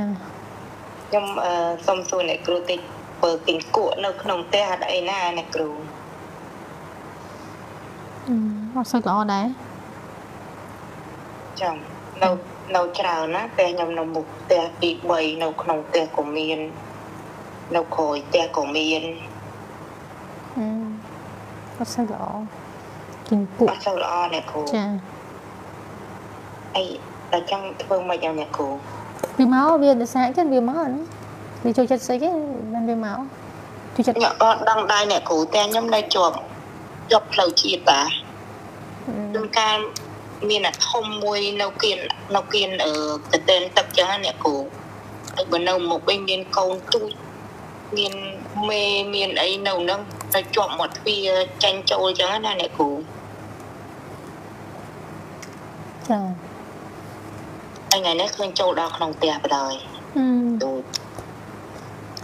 Speaker 6: ខ្ញុំអឺសូមសួរអ្នកគ្រូតិចបើទិញគក់នៅក្នុងផ្ទះអត់អីណាអ្នកគ្រូ
Speaker 2: អឺអត់សូវល្អដែរ
Speaker 6: ចាំនៅនៅច្រើនណាផ្ទះខ្ញុំនៅមុខផ្ទះទី3នៅក្នុងផ្ទះក៏មាននៅក្រោយផ្ទះក៏មាន
Speaker 2: អឺអត់សូវល្អ គិនពួក
Speaker 6: អត់សូវល្អអ្នកគ្រូ
Speaker 2: ចា
Speaker 6: អីតែចង់ធ្វើមិនយ៉ាងអ្នកគ្រូ
Speaker 2: វាមកវាដសាចឹងវាមកហ្នឹងវាចូលចិត្តស្អីគេមិនវាមក
Speaker 6: ចូលចិត្តខ្ញុំក៏ដឹងដែរអ្នកគ្រូតែខ្ញុំនៅជាប់ជាប់ផ្លូវជាតិតាខ្ញុំការមានអាធំមួយនៅគៀននៅគៀនអឺកតេនទឹកចឹងអ្នកគ្រូហើយបើនៅមុខវិញមានកូនទូចមានមេមានអីនៅហ្នឹងទៅជាប់មាត់ទ្វារចាញ់ចូលចឹងណាអ្នកគ្រូ
Speaker 2: ចា
Speaker 6: ថ្ងៃនេះឃើញចូលដល់ក្នុងផ្ទះបដ ாய்
Speaker 2: ទូច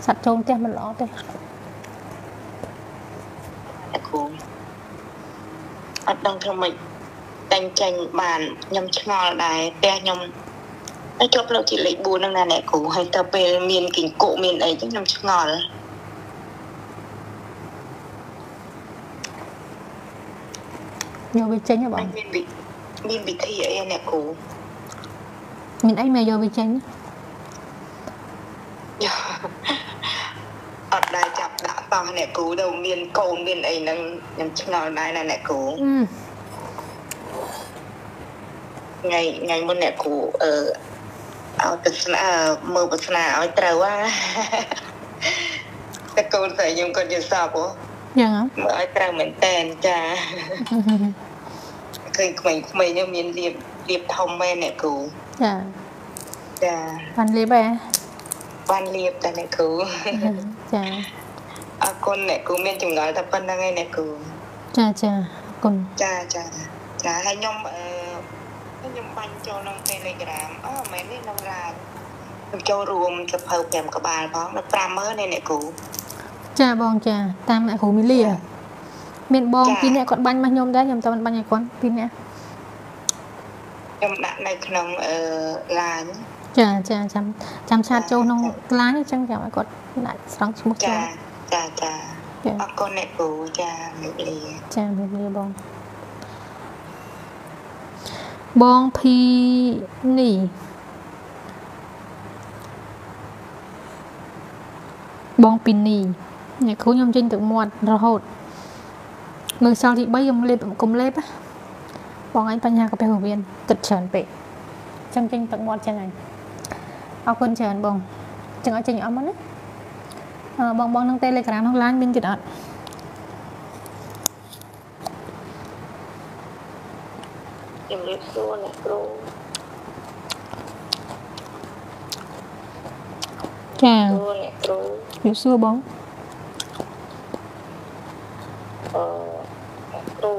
Speaker 2: សត្វចូលផ្ទះមិនល្អទេ
Speaker 6: អគូអត់ដឹងធ្វើម៉េចតែងចេញបានខ្ញុំឆ្ងល់ដែរផ្ទះខ្ញុំតែជាប់ផ្លូវជាតិលេខ4ហ្នឹងណាអ្នកគ្រូហើយទៅពេលមានគីង្គក់មានអីចឹងខ្ញុំឆ្ងល់
Speaker 2: យកវាចេញហ៎បង
Speaker 6: មាន មានវិធីអីអ្នកគ្រូ
Speaker 2: មានអីមកយកវាចេញ
Speaker 6: អត់ដែរចាប់ដាក់តោះអ្នកគ្រូទៅមានកូនមានអីហ្នឹងខ្ញុំឆ្ងល់ដែរណាអ្នកគ្រូថ្ងៃថ្ងៃមុនអ្នកគ្រូអឺឲ្យទស្សនាមើលទស្សនាឲ្យត្រូវហ่าតែកូនស្រីខ្ញុំគាត់យល់សពហ៎
Speaker 2: យ៉ាង
Speaker 6: មើលឲ្យត្រូវមែនតែនចា ឃើញក្មេងៗនេះមានលៀបលៀបធំមែនអ្នកគ្រូ
Speaker 2: ចា
Speaker 6: ចា
Speaker 2: បានលៀបហ៎
Speaker 6: បានលៀបតែអ្នកគ្រូ
Speaker 2: ចា
Speaker 6: អរគុណអ្នកគ្រូមានចម្ងល់តែប៉ុណ្្នឹងឯងអ្នកគ្រូ
Speaker 2: ចាចាអរគុណ
Speaker 6: ចាចាចាហើយខ្ញុំអឺខ្ញុំបាញ់ចូលក្នុង Telegram អូមែននេះក្នុង LINE ខ្ញុំចូលរួមសភៅ5ក្បាលផងដល់50000នេះអ្នកគ្រូ
Speaker 2: ចាបងចាតាមអ្នកគ្រូមីលី មានបងពីរនាក់គាត់បាញ់មកខ្ញុំដែរខ្ញុំតែមិនបាញ់ឲ្យគាត់ពីរនាក់
Speaker 6: ខ្ញុំដាក់នៅក្នុងអឺ LINE
Speaker 2: ចាចាចាំចាំឆាតចូលក្នុង LINE អញ្ចឹងចាំឲ្យគាត់ដាក់ស្រង់ឈ្មោះ
Speaker 6: ចូលចាចាអរគុណអ្នកគ្រូចាមេលា
Speaker 2: ចាមេលាបងបងភីនេះបងពីនេះអ្នកគ្រូខ្ញុំចេញទឹកមាត់រហូត មើលសល់ទី3ខ្ញុំលេបកុំលេបបងឯងបញ្ហាកាពះពោះវៀនគិតច្រើនពេកចឹងចេញទឹកមាត់ចឹងហើយអរគុណច្រើនបងចឹងឲ្យចេញអស់មកណាបងបងនឹង Telegram ក្នុង LINE មានទៀតអត់
Speaker 6: ជំរាបសួរអ្នកគ្រូ
Speaker 2: ចា
Speaker 6: សួរអ្នកគ្រូ
Speaker 2: ជំរាបសួរបង
Speaker 6: អឺ អ្នកគ្រូ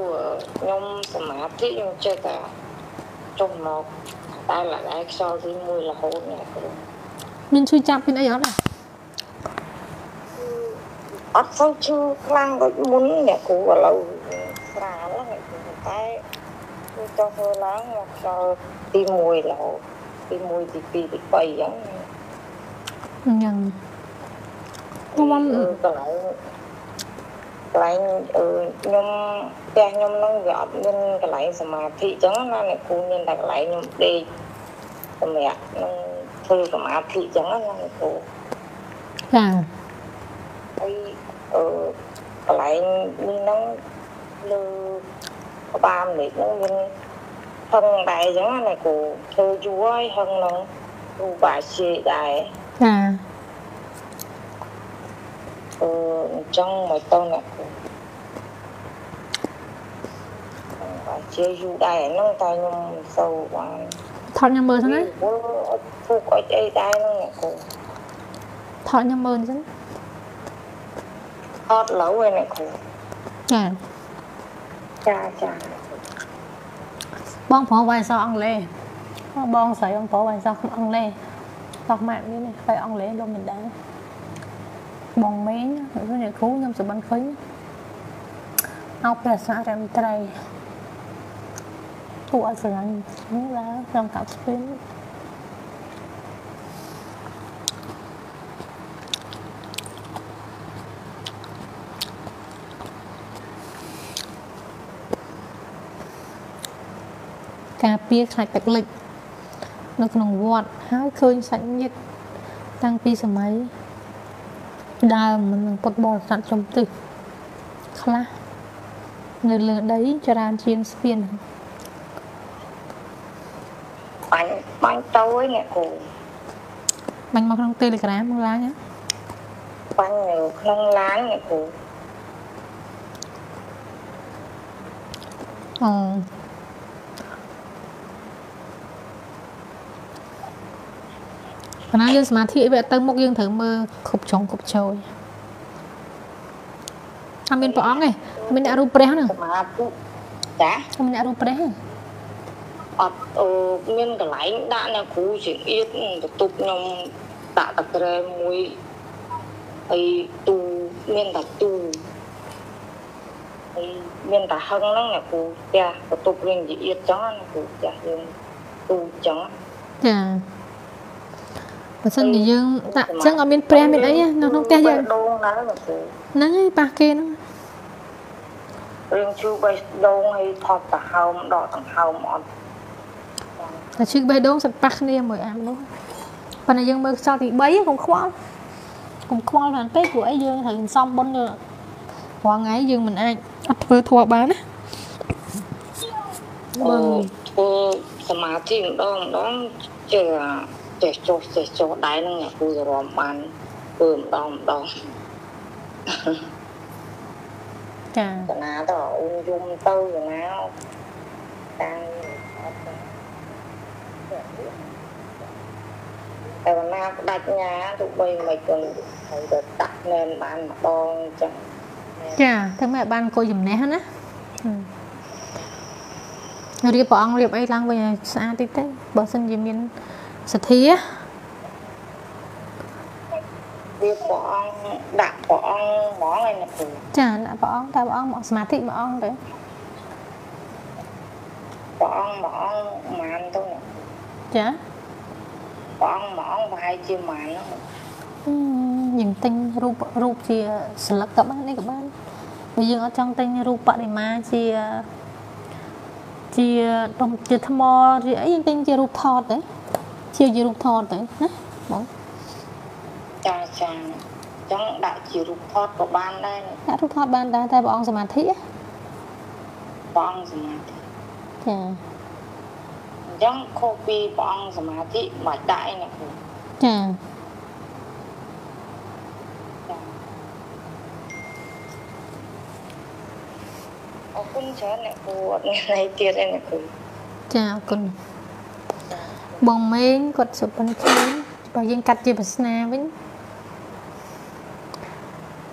Speaker 6: ខ្ញុំសមាធិខ្ញុំចេះតែចុះមកតែម្ដាយខ្យល់ទី1រហូតអ្នកគ្រូ
Speaker 2: មានជួយចាប់ពីអីអត់ទេ
Speaker 6: អត់សូវឈឺខ្លាំងដូចមុនអ្នកគ្រូឥឡូវស្រាលអ្នកគ្រូតែគឺចុះធ្វើឡើងមកខ្យល់ទី1រហូតទី1ទី2ទី3អញ្ចឹង
Speaker 2: ហ្នឹងខ្ញុំ
Speaker 1: គឺកន្លែង កន្លែងអឺខ្ញុំផ្ទះខ្ញុំហ្នឹងវាអត់មានកន្លែងសមាធិអញ្ចឹងណាអ្នកគ្រូមានតែកន្លែងខ្ញុំដេកសម្រាប់នឹងធ្វើសមាធិអញ្ចឹងណាអ្នកគ្រូ
Speaker 2: ចា
Speaker 1: ហើយអឺកន្លែងនេះហ្នឹងលើក្បាលម្លេចហ្នឹងមានហឹងដែរអញ្ចឹងណាអ្នកគ្រូធ្វើយូរហើយហឹងហ្នឹងគ្រូបាជាដែរ
Speaker 2: ចា
Speaker 1: អឺអញ្ចឹងមកទៅអ្នកគ្រូបាជាយូរដែរហ្នឹងតែខ្ញុំមិនសូវបាន
Speaker 2: ថតខ្ញុំមើលសិនណា
Speaker 1: ព្រោះអត់ធូបអត់អីដែរហ្នឹងអ្នកគ្រូ
Speaker 2: ថតខ្ញុំមើលសិន
Speaker 1: អត់ឡូវឯអ្នកគ្រូ
Speaker 2: ចា
Speaker 1: ចាចា
Speaker 2: បងប្រុសវាយអក្សរអង់គ្លេសបងស្រីបងប្រុសវាយអក្សរអង់គ្លេសតោះម៉ាក់នេះវាយអង់គ្លេសលោកមិនដឹង បងមេងគឺអ្នកគ្រូខ្ញុំសុបិនឃើញអោបភាសារមត្រីគួរឲ្យស្រឡាញ់នេះឡើខ្ញុំកាប់ស្ពីនការពារខ្លាច់ទឹកលិចនៅក្នុងវត្តហើយឃើញសាច់ញាតិតាំងពីសម័យ ដើមមុននឹងពុទ្ធបរិស័ទចំទិសខ្លះនៅលើដីចរានជាងស្ពាន
Speaker 1: បាញ់បាញ់ទៅឯអ្នកគ្រូ
Speaker 2: បាញ់មកក្នុង Telegram មកឡើងណា
Speaker 1: បាញ់នៅក្នុងឡានអ្នកគ្រូ
Speaker 2: អូ ប៉ុន្តែយើងសមាធិវាអត់ទៅមុខយើងត្រូវមើលគ្រប់ចុងគ្រប់ជ្រោយអត់មានព្រះអង្គទេអត់មានអ្នករូបព្រះហ្នឹង
Speaker 1: សមាធិចា
Speaker 2: អត់មានអ្នករូបព្រះទេ
Speaker 1: អត់អឺមានកន្លែងដាក់អ្នកគ្រូជាងអៀតបន្ទប់ខ្ញុំដាក់តក្រែមួយហើយទូមានតែទូហើយមានតែហឹងហ្នឹងអ្នកគ្រូផ្ទះបន្ទប់រៀងជាអៀតចឹងណាអ្នកគ្រូផ្ទះយើងទូចឹង
Speaker 2: ចា បើសិនជាយើងដាក់អញ្ចឹងអត់មានព្រះមានអីទេនៅក្នុងផ្ទះយើង
Speaker 1: ដងដែរអ្នកគ្រូ
Speaker 2: ហ្នឹងហើយប៉ះគេហ្នឹង
Speaker 1: រៀងជូរបេះដូងហើយថប់ទៅហើមដកដង្ហើមអត់
Speaker 2: តែឈឺបេះដូងសិតប៉ះគ្នាមួយអាមនុស្សប៉ុន្តែយើងមើលខ្យល់ទី3កុំខ្វល់កុំខ្វល់បានពេកព្រោះអីយើងត្រូវសំបុណ្យយើងរាល់ថ្ងៃយើងមិនអាចអត់ធ្វើធัวបានណា
Speaker 1: អឺធ្វើសមាធិម្ដងម្ដងចេះ ចេះចុះចេះចុះដែរហ្នឹងអ្នកគ្រូរំបានធ្វើម្ដងម្ដង
Speaker 2: ចា
Speaker 1: កណាទៅអូនយំទៅកណាតាំងអត់តែកណាផ្ដាច់ញ៉ាទោះបីមិនក៏ហើយទៅតាក់ណែនបានម្ដងអញ្ចឹង
Speaker 2: ចាទាំងម៉ែបានអង្គុយជំនះណារៀបព្រះអង្គរៀបអីឡើងវិញឲ្យស្អាតតិចទៅបើសិនជាមាន សទ្ធា
Speaker 1: វាព្រះអង្គដាក់ព្រះអង្គហ្មងឯអ្នកគ្រូ
Speaker 2: ចាដាក់ព្រះអង្គតែព្រះអង្គមកសមាធិមួយអង្គទៅ
Speaker 1: ព្រះអង្គមួយអង្គម៉ានទៅអ្នក
Speaker 2: ចា
Speaker 1: ព្រះអង្គមួយអង្គប្រហែលជាម៉ានហ្នឹង
Speaker 2: អឺយើងទិញរូបរូបជាស្លឹកក៏បាននេះក៏បានបើយើងអត់ចង់ទិញរូបបដិមាជាជាដុំជាថ្មជាអីយើងទិញជារូបថតទៅ ជាជារូបថតទៅណាបង
Speaker 1: ចាចាអញ្ចឹងដាក់ជារូបថតក៏បានដែរអ្នក
Speaker 2: ដាក់រូបថតបានដែរតែព្រះអង្គសមាធិណា
Speaker 1: ព្រះអង្គសមាធិ
Speaker 2: ចា
Speaker 1: អញ្ចឹងខុសពីព្រះអង្គសមាធិមិនបាច់ដាក់ឯអ្នកគ្រូ
Speaker 2: ចា
Speaker 1: ចាអរគុណច្រើនអ្នកគ្រូអត់មានអីទៀតទេអ្នកគ្រូ
Speaker 2: ចាអរគុណ បងមេងគាត់សុបិនឃើញបើយើងកាត់ជាវាសនាវិញ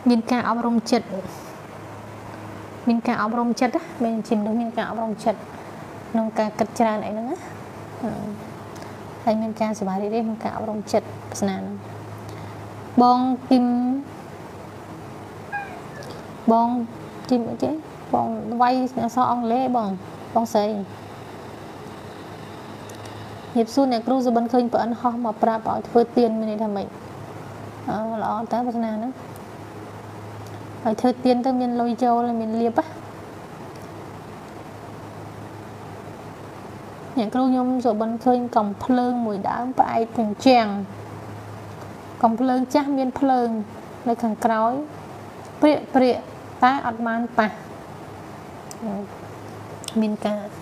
Speaker 2: មានការអប់រំចិត្តមានការអប់រំចិត្តណាមានជាមនុស្សមានការអប់រំចិត្តក្នុងការគិតច្រើនអីហ្នឹងណាអឺហើយមានការសប្បាយរីករាយក្នុងការអប់រំចិត្តវាសនាហ្នឹងបងគឹមបងគឹមអីគេបងវាយអក្សរអង់គ្លេសបងបងស្រី ញៀបសួរអ្នកគ្រូសុបិនឃើញប្អិនហោះមកប្រាប់ឲ្យធ្វើទៀនមានន័យថាម៉េចអឺល្អតើវាសនាហ្នឹងហើយធ្វើទៀនទៅមានលុយចូលមានលៀបណាអ្នកគ្រូខ្ញុំសុបិនឃើញកំភ្លើងមួយដើមផ្អែកទាំងជាងកំភ្លើងចាស់មានភ្លើងនៅខាងក្រោយព្រាកព្រាកតែអត់បានប៉ះមានការ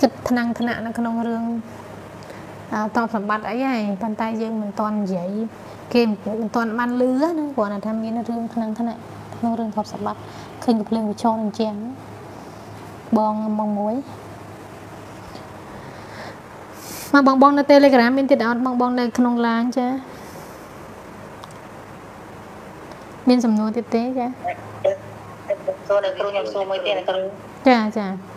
Speaker 2: គិតថ្នាំងថ្នាក់នៅក្នុងរឿងតបសម្បត្តិអីហើយប៉ុន្តែយើងមិនតន់និយាយគេមិនតន់បានលឺណាគ្រាន់តែថាមានរឿងថ្នាំងថ្នាក់ក្នុងរឿងតបសម្បត្តិឃើញកំភ្លើងវាចូលនឹងជាងបងមកមួយមកបងបងនៅ Telegram មានទៀតអត់បងបងនៅក្នុង LINE ចាមានសំណួរទៀតទេចា
Speaker 1: សួរនៅគ្រូខ្ញុំសួរមួយទៀតនៅគ្រូ
Speaker 2: ចាចា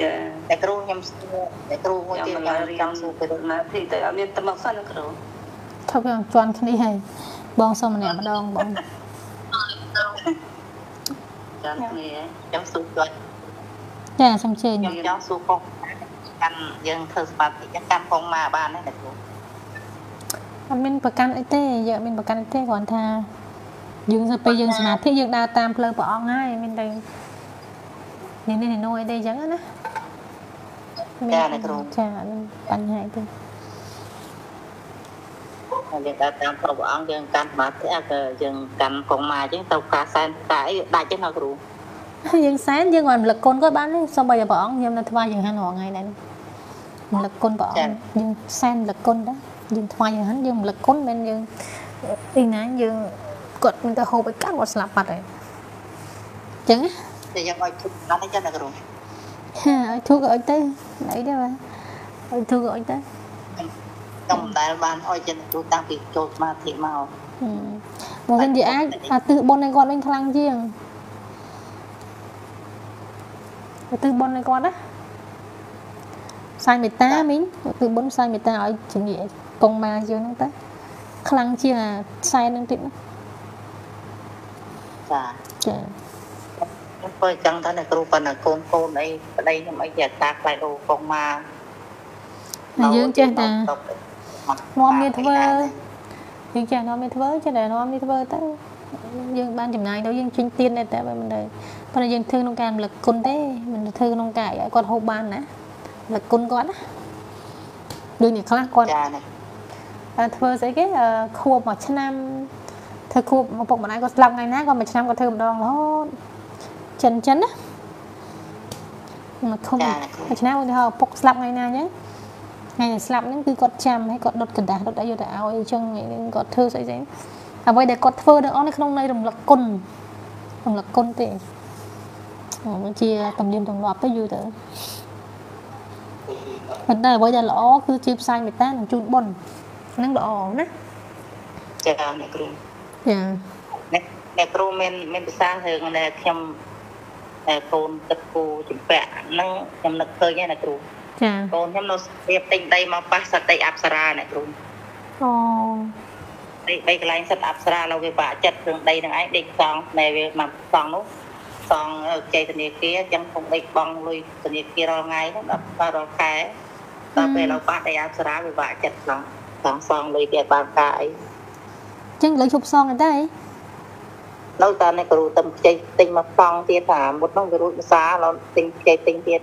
Speaker 7: ចា
Speaker 1: តែគ្រូខ្ញុំសួរតែគ្រូមួយទៀតខ្ញុំចង់សួរ
Speaker 7: ទៅណាទីទៅអត់មានតំណសិនគ្រូ
Speaker 2: ថប់ខ្ញុំជន់គ្នាហើយបងសុំម្នាក់ម្ដងបង
Speaker 7: ចាំគ្នា
Speaker 1: ខ្ញុំសួរគាត់
Speaker 2: ចាសូមជើញ
Speaker 1: ខ្ញុំចង់សួរផងកាន់យើងធ្វើសមាធិចឹងកាន់ផងមកបានទេគ្រូ
Speaker 2: អត់មានប្រកាន់អីទេយើងមានប្រកាន់អីទេគ្រាន់ថាយើងទៅពេលយើងសមាធិយើងដើរតាមផ្លូវព្រះអង្គហើយមានតែ នេះនេះនោះអីទេអញ្ចឹងណា
Speaker 1: ចាអ្នកគ្រូ
Speaker 2: ចាមានបញ្ហាអីទេ
Speaker 1: យើងដើរតាមព្រះអង្គយើងកាន់សមាធិក៏យើងកាន់កងមកអញ្ចឹងទៅការសែនតែអីដាច់ចឹងណាគ្រូ
Speaker 2: យើងសែនយើងមិនរំលឹកគុណគាត់បានទេសូម្បីតែព្រះអង្គខ្ញុំនៅថ្វាយយើងហានរាល់ថ្ងៃដែររំលឹកគុណព្រះអង្គយើងសែនរំលឹកគុណដែរយើងថ្វាយយ៉ាងហ្នឹងយើងរំលឹកគុណមិនយើងទីណាយើងគាត់មិនទៅហូបឲ្យកាត់គាត់ស្លាប់បាត់ហើយអញ្ចឹង
Speaker 1: តែយើងឲ្យធុកណាស់ទេចាណាគ្រូ
Speaker 2: ហាឲ្យធុកឲ្យទៅអីដែរបាទឲ្យធុកឲ្យទៅ
Speaker 1: ខ្ញុំមិនដែលបានឲ្យចិនគ្រូតាំងពីចូលសមាធិមក
Speaker 2: មកវិញនិយាយអាចអាទិសបុណ្យនៃគាត់វិញខ្លាំងជាងអាទិសបុណ្យនៃគាត់ណាផ្សាយមេត្តាមីងគឺបុណ្យផ្សាយមេត្តាឲ្យជំនាញកងម៉ាយើងហ្នឹងទៅខ្លាំងជាងអាខ្សែហ្នឹងទៀតណា
Speaker 1: ចាចា ខ្ញុំធ្វើចឹងទៅអ្នកគ្រូប៉ុណ្ណាកូនកូនអីប្តីខ្ញុំអីជាតាខ្លាយអូកងម៉ា
Speaker 2: យើងចេះតែនាំមានធ្វើយើងចេះនាំមានធ្វើចេះតែនាំមានធ្វើទៅយើងបានចំណាយទៅយើងជិញទៀនតែមិនដែរប៉ុន្តែយើងធ្វើក្នុងការរំលឹកគុណទេមិនធ្វើក្នុងការឲ្យគាត់ហូបបានណារំលឹកគុណគាត់ណាដូចនេះខ្លះគាត់ធ្វើស្អីគេខួបមួយឆ្នាំធ្វើខួបមកពុកម្ដាយគាត់ស្លាប់ថ្ងៃណាគាត់មួយឆ្នាំគាត់ធ្វើម្ដងរហូត ចិនចិនណាមកធំមួយឆ្នាំឧទាហរណ៍ពុកស្លាប់ថ្ងៃណាអញ្ចឹងថ្ងៃដែលស្លាប់ហ្នឹងគឺគាត់ចាំហើយគាត់ដុតกระดาษដុតអីយកទៅឲ្យអញ្ចឹងគាត់ធ្វើស្អីស្អីអ្វីដែលគាត់ធ្វើទាំងអស់នៅក្នុងន័យរំលឹកគុណរំលឹកគុណទេអូជាតំលៀមទម្លាប់ទៅយូរទៅប៉ុន្តែអ្វីដែលល្អគឺជាផ្សាយមេត្តានិងជូនបុណ្យហ្នឹងល្អណា
Speaker 1: ចាអ្នកគ្រូ
Speaker 2: ចា
Speaker 1: អ្នកអ្នកគ្រូមានមានភាសារឿងដែលខ្ញុំ តែកូនទឹកគូចម្ពាក់ហ្នឹងខ្ញុំនឹកឃើញណាគ្រូ
Speaker 2: ចា
Speaker 1: កូនខ្ញុំនៅស្រៀបទិញដីមកប៉ះសតិអប្សរាណាគ្រូ
Speaker 2: អូ
Speaker 1: ដីដីកន្លែងសិតអប្សរានៅវាបាក់ចិត្តគ្រឿងដីហ្នឹងឯងដេកសងតែវាមកសងនោះសងចៃធនាគារអញ្ចឹងខ្ញុំដេកបងលុយធនាគាររាល់ថ្ងៃហ្នឹងដល់រាល់ខែដល់ពេលនៅបាក់ដីអប្សរាវាបាក់ចិត្តខ្លាំងសងសងលុយទៀតបានការអីអញ្ចឹ
Speaker 2: ងលើឈប់សងអត់ដែរ
Speaker 1: នៅតែអ្នកគ្រូទៅខ្ចីទិញមកសងទៀតថាមុតនោះវារួចភាសាឡើទិញខ្ចីទិញទៀត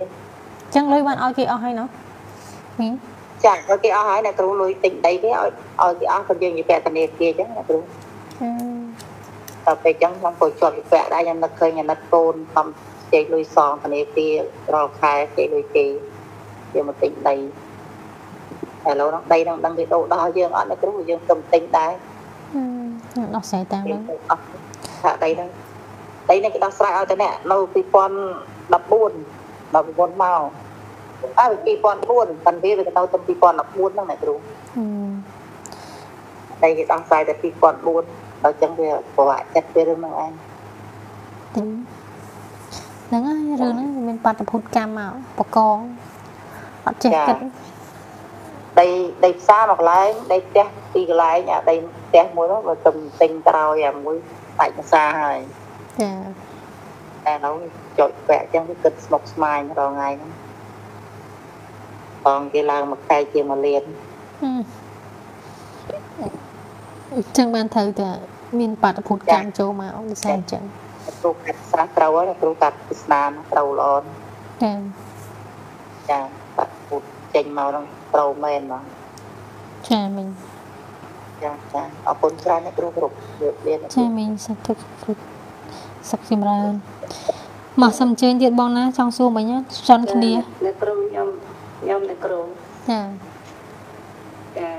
Speaker 2: ចឹងលុយបានឲ្យគេអស់ហើយណោះ
Speaker 1: មីចាឲ្យគេអស់ហើយអ្នកគ្រូលុយទិញដីគេឲ្យឲ្យគេអស់ក៏យើងនិយាយធនាគារចឹងអ្នកគ្រូតែពេលចឹងខ្ញុំក៏ជាប់វិពាក់ដែរខ្ញុំនឹកឃើញអាណិតកូនខ្ញុំខ្ចីលុយសងធនាគាររាល់ខែខ្ចីលុយគេយកមកទិញដីឥឡូវហ្នឹងដីហ្នឹងដឹងគេដូរដោះយើងអត់អ្នកគ្រូយើងទៅទិញដែរ
Speaker 2: ដោះស្រាយតាមហ្នឹង
Speaker 1: ថាដីហ្នឹងដីនេះគេដោះស្រាយឲ្យតែអ្នកនៅ2014 14មកអើ2004ប៉ុន្តែវាវាទៅទៅ2014ហ្នឹងអ្នកគ្រូដីគេដោះស្រាយតែ2004ដល់ចឹងវាប្រវាក់ចិត្តវារឿងហ្នឹងឯង
Speaker 2: ហ្នឹងហើយរឿងហ្នឹងមានបាតុភូតកម្មមកបកងអត់ចេះគិត
Speaker 1: ដីដីផ្សារមួយកន្លែងដីផ្ទះពីរកន្លែងអាដីផ្ទះមួយនោះបើទៅទិញក្រោយអាមួយ ដាច់ភាសាហើយ
Speaker 2: ចា
Speaker 1: តែនោះចុចពាក់អញ្ចឹងវាគិតស្មុកស្មាញរងថ្ងៃហ្នឹងបងគេឡើងមកខែជាមួយលាន
Speaker 2: អញ្ចឹងបានត្រូវតែមានបាតុភូតកម្មចូលមកដូចតែអញ្ចឹង
Speaker 8: គ្រូកាត់ស្រាត្រូវហើយគ្រូកាត់ពិស្ដានត្រូវល្អ
Speaker 2: ចា
Speaker 8: ចាបាត់ពុតចេញមកហ្នឹងត្រូវមែនហ្មង
Speaker 2: ចាមិញ
Speaker 8: ចាចាអរគុណច្រើនណាស់គ្រូគ្រប់លើកមាន
Speaker 2: ចាមិញសាធុគ្រូសុខចម្រើនមកសំជើញទៀតបងណាចង់សួរមិញណាចន់គ្នា
Speaker 7: អ្នកគ្រូខ្ញុំខ្ញុំអ្នកគ្រូ
Speaker 2: ចា
Speaker 7: ចា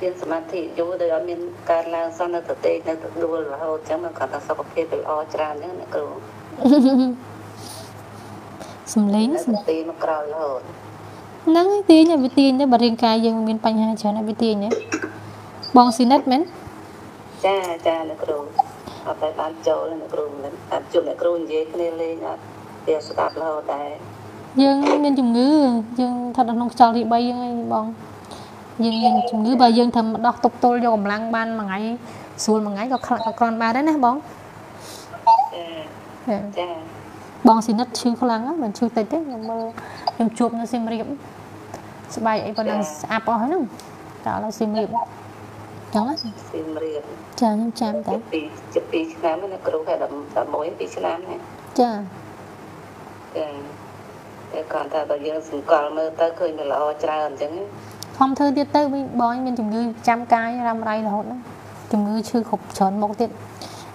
Speaker 7: ជាសមាធិយូរដោយអត់មានការឡើងសន្និដ្ឋិនៅដួលរហូតអញ្ចឹងมันគាត់ថាសុខភាពវាល្អច្រើនអញ្ចឹងអ្នកគ្រូ
Speaker 2: សំលេង
Speaker 7: នៅ
Speaker 2: សំ
Speaker 7: ទីមកក្រោយរហូត
Speaker 2: ហ្នឹងឯងទាញឲ្យវាទាញទៅបើរាងកាយយើងមានបញ្ហាច្រើនឲ្យវាទាញណា បងស៊ីនិតមែន
Speaker 7: ចាចាអ្នកគ្រូអត់តែបានចូលអ្នកគ្រូមិនអត់ជួបអ្នកគ្រូនិយាយគ្នាលេងអត់វាស្ដាប់រហូតដែរ
Speaker 2: យើងមានជំងឺយើងស្ថិតនៅក្នុងខ្យល់ទី3ហ្នឹងឯងបងយើងមានជំងឺបើយើងធ្វើដោះទប់ទល់យកកម្លាំងបានមួយថ្ងៃស្រួលមួយថ្ងៃក៏ខ្លាក់ក៏គ្រាន់បានដែរណាបង
Speaker 7: ចា
Speaker 2: ចា
Speaker 7: ចា
Speaker 2: បងស៊ីនិតឈឺខ្លាំងណាស់មិនឈឺតិចទេខ្ញុំមើលខ្ញុំជួបនៅសៀមរាបស្បែកអីប៉ុណ្ណឹងស្អាប់អស់ហើយហ្នឹងតើឥឡូវសៀមរាប ចឹងណា
Speaker 7: សៀមរាប
Speaker 2: ចាខ្ញុំចាំតែ
Speaker 7: ពីជិត2ឆ្នាំហើយអ្នកគ្រូហើយ11 2ឆ្នាំនេះ
Speaker 2: ចា
Speaker 7: ចាតែគាត់ថាបើយើងសង្កល់មើលទៅឃើញវាល្អច្រើនអញ្ចឹងណា
Speaker 2: ខំធ្វើទៀតទៅវិញបងមានជំងឺចាំកាយរ៉ាំរ៉ៃរហូតហ្នឹងជំងឺឈឺគ្រប់ច្រើនមុខទៀត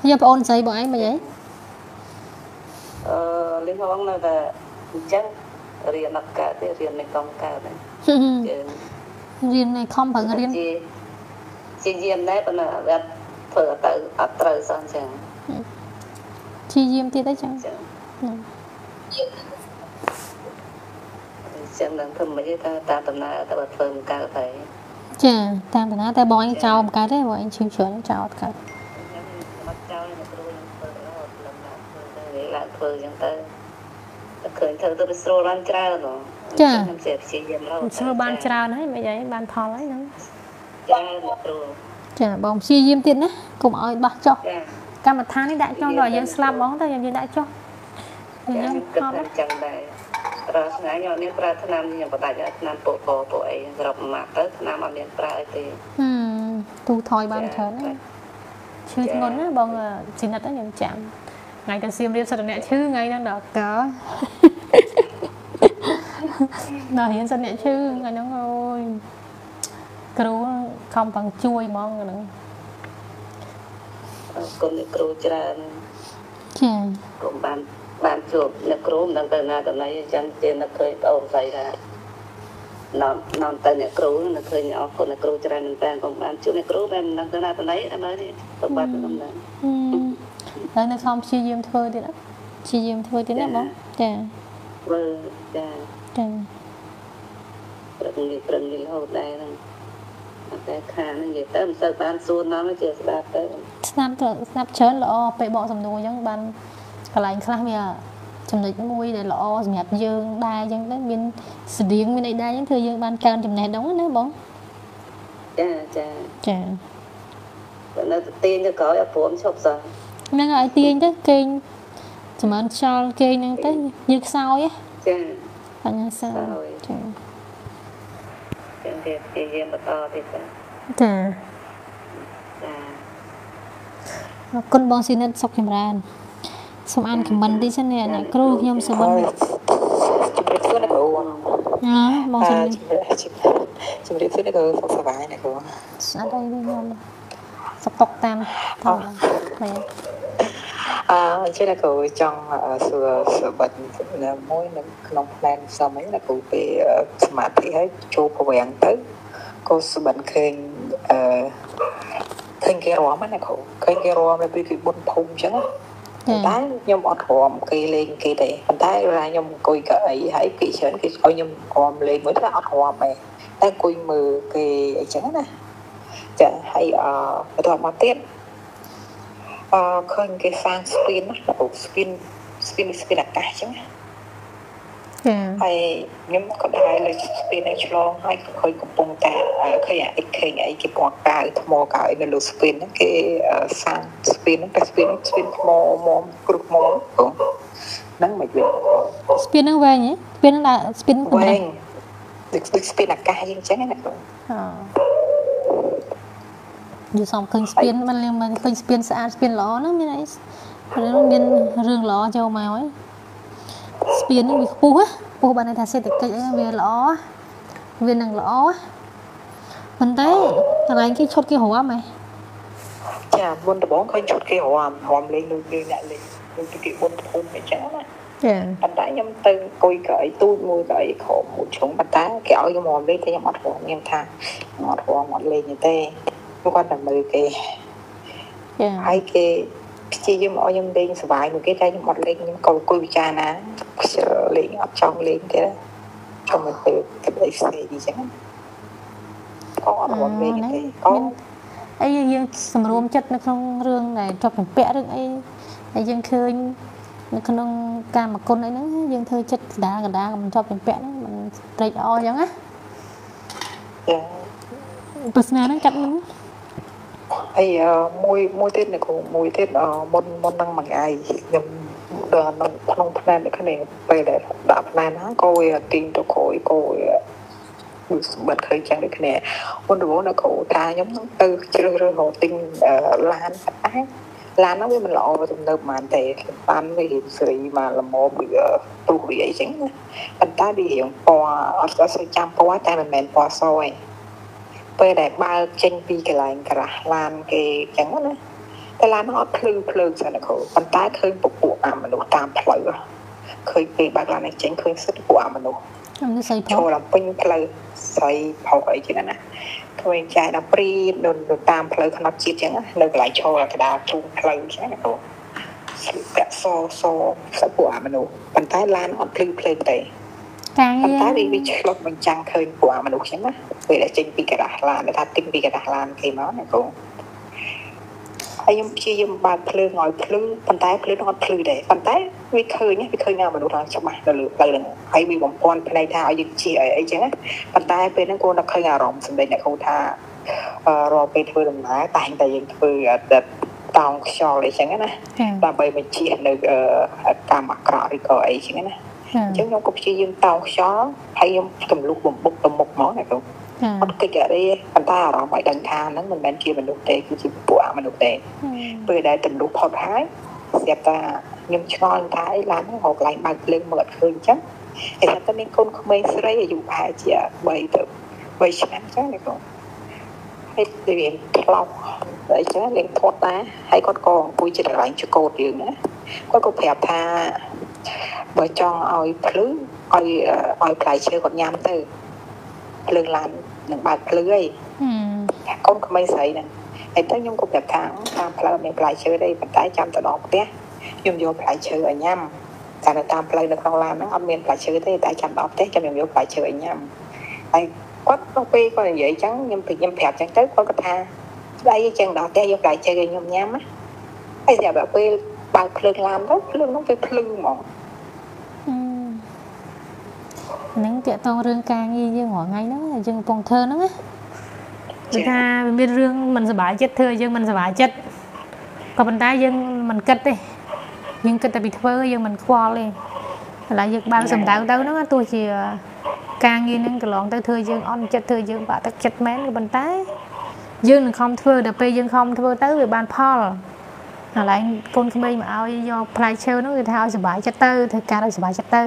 Speaker 2: ហើយបងអូនស្រីបងឯងមិនអី
Speaker 7: អឺលីងហងនៅតែអញ្ចឹងរៀនអត់កើតទេរៀនមិនកំកើតទេយើង
Speaker 2: រៀនឯខំប្រឹងរៀន
Speaker 7: ជាជាយាមដែរប៉ុន្តែវាអត់ធ្វើទៅអត់ត្រូវសោះអញ្ចឹង
Speaker 2: ជាយាមទៀតអីចឹង
Speaker 7: អញ្ចឹងអញ្ចឹងនឹងធ្វើមិនទេថាតាមដំណើរទៅបើធ្វើមិនកើតទៅ
Speaker 2: ចាតាមតាណាតែបងឯងចោលមិនកើតទេបងឯងឈឺច្រើនចោលអត់កើត
Speaker 7: មកចោលអ្នកគ្រូនឹងធ្វើរហូតលំដាប់ធ្វើទៅវាឡើងធ្វើអញ្ចឹងទៅតែឃើញធ្វើទៅវាស្រួលបានច្រើនហ៎ខ្ញុំជាព្យាយាមរហូត
Speaker 2: ស្រួលបានច្រើនហើយមិនអីបានផលហើយហ្នឹង
Speaker 7: ចាអ្នកគ្រូ
Speaker 2: ចាបងព្យាយាមទៀតណាកុំឲ្យបោះចុះ
Speaker 7: ចា
Speaker 2: កម្មដ្ឋាននេះដាក់ចុះដល់យើងស្លាប់ហ្មងទៅយើងនិយាយដាក់ចុះយើង
Speaker 7: ខ្ញុំគិត
Speaker 2: ផល
Speaker 7: ថាចឹងដែររាល់ថ្ងៃខ្ញុំមានប្រើថ្នាំខ្ញុំបដាច់ថ្នាំពុកកពុកអីសរុបមកទៅថ្នាំអត់មានប្រើអីទេ
Speaker 2: ហឹមទូថយបានច្រើនណាឈឺធ្ងន់ណាបងជីនិតហ្នឹងខ្ញុំចាំថ្ងៃទៅសៀមរាបសិតតែអ្នកឈឺថ្ងៃហ្នឹងដល់កដល់រៀនសិតអ្នកឈឺថ្ងៃហ្នឹងអូយ គ្រូខំប្រឹងជួយហ្មងហ្នឹង
Speaker 7: អរគុណអ្នកគ្រូច្រើន
Speaker 2: ចា
Speaker 7: គុំបានបានជួបអ្នកគ្រូមិនដឹងទៅណាទៅណីអញ្ចឹងជានឹកឃើញប្អូនស្រីថានាំនាំទៅអ្នកគ្រូនឹកឃើញអរគុណអ្នកគ្រូច្រើនមែនតើគុំបានជួបអ្នកគ្រូតែមិនដឹងទៅណាទៅណីតែមើលនេះទៅបាត់ទៅដំណើរ
Speaker 2: ហឹមហើយនៅខំព្យាយាមធ្វើទៀតណាព្យាយាមធ្វើទៀតណាបងចា
Speaker 7: ធ្វើចា
Speaker 2: ចា
Speaker 7: ប្រឹងនេះប្រឹងនេះរហូតដែរហ្នឹងអ ត់តែខានហ្នឹងនិយាយទៅមិនសូវបានសួរនាំជាស្ដាប់ទៅ
Speaker 2: ស្នាប់ទៅស្នាប់ច្រើនល្អពេលបកសំណួរអញ្ចឹងបានកន្លែងខ្លះវាចំណុចមួយដែលល្អសម្រាប់យើងដែរអញ្ចឹងទៅមានស្តៀងមានអីដែរអញ្ចឹងធ្វើយើងបានកើនចំណេះដឹងណាបង
Speaker 7: ចាចា
Speaker 2: ចា
Speaker 7: បើនៅទៅទាញទៅក្រោយអត់ព្រមឈប់សោះ
Speaker 2: ហ្នឹងហើយទាញទៅគេងចម្រើនខ្យល់គេងហ្នឹងទៅញើសខ្សោយ
Speaker 7: ចា
Speaker 2: បញ្ញាសោ
Speaker 7: ខ្សោយ
Speaker 2: ចា
Speaker 7: ចឹងគេព្យាយាមបន្តទៀតចា
Speaker 2: ចា
Speaker 7: ចា
Speaker 2: អរគុណបងស៊ីនិតសុខចម្រើនសូមអានខមមិនតិចសិននេះអ្នកគ្រូខ្ញុំសុបិន
Speaker 8: ជំរាបសួរអ្នកគ្រូ
Speaker 2: ណាបងស៊ីនិត
Speaker 8: ជំរាបសួរអ្នកគ្រូសុខសប្បាយអ្នកគ្រូ
Speaker 2: ស្អាតអីវិញខ្ញុំសុខតុកតាមធម្មតាបែប
Speaker 8: អឺអញ្ចឹងអ្នកគ្រូចង់សួរសបិតមួយនៅក្នុងផ្លែនសមអីអ្នកគ្រូពេលសមាធិហើយចូលប្រវាំងទៅក៏សបិនឃើញអឺឃើញគេរំណាគ្រូឃើញគេរំនៅពេលគេបុនភូមិអញ្ចឹង
Speaker 2: ចា
Speaker 8: តែខ្ញុំអត់រំគេលេងគេទេប៉ុន្តែរាខ្ញុំអង្គុយកៅអីហើយគេច្រើនគេឲ្យខ្ញុំរំលេងមួយតែអត់រំទេតែអង្គុយមើលគេអីចឹងណាចាហើយអឺបន្តមកទៀតអឺ ឃើញគេសាងស្ពានណាអូស្ពានស្ពានស្ពានអាកាសចឹងណា
Speaker 2: ចា
Speaker 8: ហើយខ្ញុំក៏ដែរលើស្ពាននេះឆ្លងហើយក៏ឃើញកំពុងតែឃើញអាអិចឃើញអីគេពណ៌កៅថ្មកៅអីនៅលើស្ពានហ្នឹងគេសាងស្ពានហ្នឹងតែស្ពានហ្នឹងស្ពានថ្មមុំគ្រឹះមុំហ្នឹងមិនវិញ
Speaker 2: ស្ពានហ្នឹងវែងហ៎ស្ពានហ្នឹងដើរស្ពានកម្វែរិត
Speaker 8: ងដូចដូចស្ពានអាកាសយើងអញ្ចឹងណា
Speaker 2: អូ យូរសំឃើញស្ពានមិនលៀងមិនឃើញស្ពានស្អាតស្ពានល្អណាមានអីរឿងមានរឿងល្អចូលមកហើយស្ពាននេះវាខ្ពស់ណាពោះបានថាសេដ្ឋកិច្ចអីវាល្អវានឹងល្អប៉ុន្តែកន្លែងគេឈុតគេរំហ៎
Speaker 8: ចាមុនដំបងឃើញឈុតគេរំរំលេងលើគេអ្នកលេងដូចគេបុនភូមិអញ្ចឹងណាចាប៉ុន្តែខ្ញុំទៅអង្គុយកៅអីទូចមួយកៅអីខំមួយជ្រុងប៉ុន្តែគេឲ្យខ្ញុំរំលេងតែខ្ញុំអត់រំខ្ញុំថាអត់រំអត់លេងទេ គាត់តែមើលគេចាហើយគេព្យាយាមឲ្យខ្ញុំលេងសុបាយមួយគេតែខ្ញុំអត់លេងខ្ញុំក៏អង្គុយពិចារណាខ្ជិលលេងអត់ចង់លេងទេចង់ទៅទៅអីផ្សេងអញ្ចឹងក៏អត់រំលេងទេក៏
Speaker 2: អីយើងសម្រួមចិត្តនៅក្នុងរឿងដែលជាប់ចម្ពាក់រឿងអីហើយយើងឃើញនៅក្នុងកាមគុណអីហ្នឹងយើងធ្វើចិត្តកដាកដាមិនជាប់ចម្ពាក់ហ្នឹងมันត្រេកអរអញ្ចឹងណាចាប្រស្នាហ្នឹងកាត់ហ្នឹ ង
Speaker 8: ហើយមួយមួយទៀតនៅគ្រូមួយទៀតមុនមុននឹងមួយថ្ងៃខ្ញុំដល់ក្នុងក្នុងផ្នែកនេះគ្នាពេលដែលដាក់ផ្នែកហ្នឹងក៏វាទីងទៅក្រោយក៏វាសម្បត្តិឃើញចឹងដូចគ្នាមុនដំបូងនៅគ្រូតាខ្ញុំទៅជ្រើសរើសរកទិញឡានតែឡានហ្នឹងវាមិនល្អទំនើបហ្មងទេបានវារៀងស្រីមកល្មមវាព្រុសវាអីចឹងណាប៉ុន្តែវារៀងពណ៌អត់ស្គាល់ចាំពណ៌តែមិនមែនពណ៌សឯង ពេលដែលបើកចេញពីកន្លែងក្រាស់ឡានគេចឹងណាតែឡានហ្នឹងអត់ភ្លឺភ្លើងសិនណាគ្រូប៉ុន្តែឃើញពពួកអាមនុស្សតាមផ្លូវឃើញពេលបើកឡាននេះចេញឃើញសិតពួកអាមនុស្ស
Speaker 2: ខ្ញុំនេះស្រី
Speaker 8: ផុសចូលដល់ពេញផ្លូវស្រីផុសអីចឹងណាឃើញចាយដល់ព្រីនៅតាមផ្លូវខ្នត់ជាតិចឹងនៅកន្លែងឈរកដាលជុំផ្លូវចឹងណាគ្រូស្លៀកពាក់សសសិតពួកអាមនុស្សប៉ុន្តែឡានអត់ភ្លឺភ្លើងទេ
Speaker 2: ការងារ
Speaker 8: តែវាឆ្លុះបញ្ចាំងឃើញពួកមនុស្សចឹងណាពេលដែលចេញពីកដាស់ឡានថាទិញពីកដាស់ឡានគេមកណាកូនហើយខ្ញុំព្យាយាមបើកភ្លើងឲ្យភ្លឺប៉ុន្តែភ្លើងអត់ភ្លឺដែរប៉ុន្តែវាឃើញវាឃើញថាមនុស្សថាច្បាស់នៅលើផ្លូវហ្នឹងហើយវាបំពេន់ផ្នែកថាឲ្យយើងជិះអីអីចឹងណាប៉ុន្តែពេលហ្នឹងគួរតែឃើញអារម្មណ៍សម្ដែងអ្នកគ្រូថារាល់ពេលធ្វើដំណើរតែងតែយើងធ្វើតោងខ្យល់អីចឹងណាដើម្បីបញ្ជានៅកម្មអាក្រក់ឬក៏អីចឹងណា អញ្ចឹងខ្ញុំក៏ព្យាយាមតោងខ្យល់ហើយខ្ញុំទម្លុះបំបុកទៅមុខហ្មងណាគ្រូអត់កិច្ចអរិយប៉ុន្តែអារម្មណ៍ឲ្យដឹងថាហ្នឹងមិនមែនជាមនុស្សទេគឺជាពួកអមនុស្សទេពេលដែលទម្លុះផុតហើយស្រាប់តែខ្ញុំឆ្ងល់ថាអីឡានហ្នឹងរកកន្លែងបើកភ្លើងមើលអត់ឃើញអញ្ចឹងឯថាតែមានកូនក្មេងស្រីអាយុប្រហែលជា3ទៅ3ឆ្នាំអញ្ចឹងណាគ្រូហើយរៀងថ្លោះអីចឹងរៀងធាត់ដែរហើយគាត់ក៏អង្គុយចិត្តកន្លែងចកោតយើងណាគាត់ក៏ប្រាប់ថា បើចង់ឲ្យភ្លឺឲ្យឲ្យផ្លែឈើគាត់ញ៉ាំទៅភ្លើងឡាននឹងបើកភ្លឺអីកូនក្មេងស្រីហ្នឹងហើយទៅខ្ញុំក៏ប្រាប់ថាតាមផ្លូវមានផ្លែឈើទេប៉ុន្តែចាំទៅដល់ផ្ទះខ្ញុំយកផ្លែឈើឲ្យញ៉ាំតែនៅតាមផ្លូវនៅក្នុងឡានហ្នឹងអត់មានផ្លែឈើទេតែចាំដល់ផ្ទះចាំខ្ញុំយកផ្លែឈើឲ្យញ៉ាំហើយគាត់ដល់ពេលគាត់និយាយអញ្ចឹងខ្ញុំខ្ញុំប្រាប់អញ្ចឹងទៅគាត់ក៏ថាស្ដីអញ្ចឹងដល់ផ្ទះយកផ្លែឈើឲ្យខ្ញុំញ៉ាំណាហើយស្រាប់តែពេល បើកភ្លើងឡានទៅភ្លើងនោះវាភ្លឺហ្មង
Speaker 2: ហ្នឹងតាក់ទងរឿងការងារយើងរាល់ថ្ងៃហ្នឹងយើងកំពុងធ្វើហ្នឹងណាគឺថាវាមានរឿងមិនសុបាយចិត្តធ្វើយើងមិនសុបាយចិត្តក៏ប៉ុន្តែយើងមិនគិតទេយើងគិតតែពីធ្វើយើងមិនខ្វល់ទេឥឡូវយើងបើសម្ដៅទៅហ្នឹងទោះជាការងារហ្នឹងកន្លងទៅធ្វើយើងអន់ចិត្តធ្វើយើងបាក់ទឹកចិត្តមែនក៏ប៉ុន្តែយើងនឹងខំធ្វើដល់ពេលយើងខំធ្វើទៅវាបានផល កន្លែងកូនក្មេងមកឲ្យយកផ្លែឈើហ្នឹងគឺថាឲ្យសុបាយចិត្តទៅធ្វើការឲ្យសុបាយចិត្តទៅ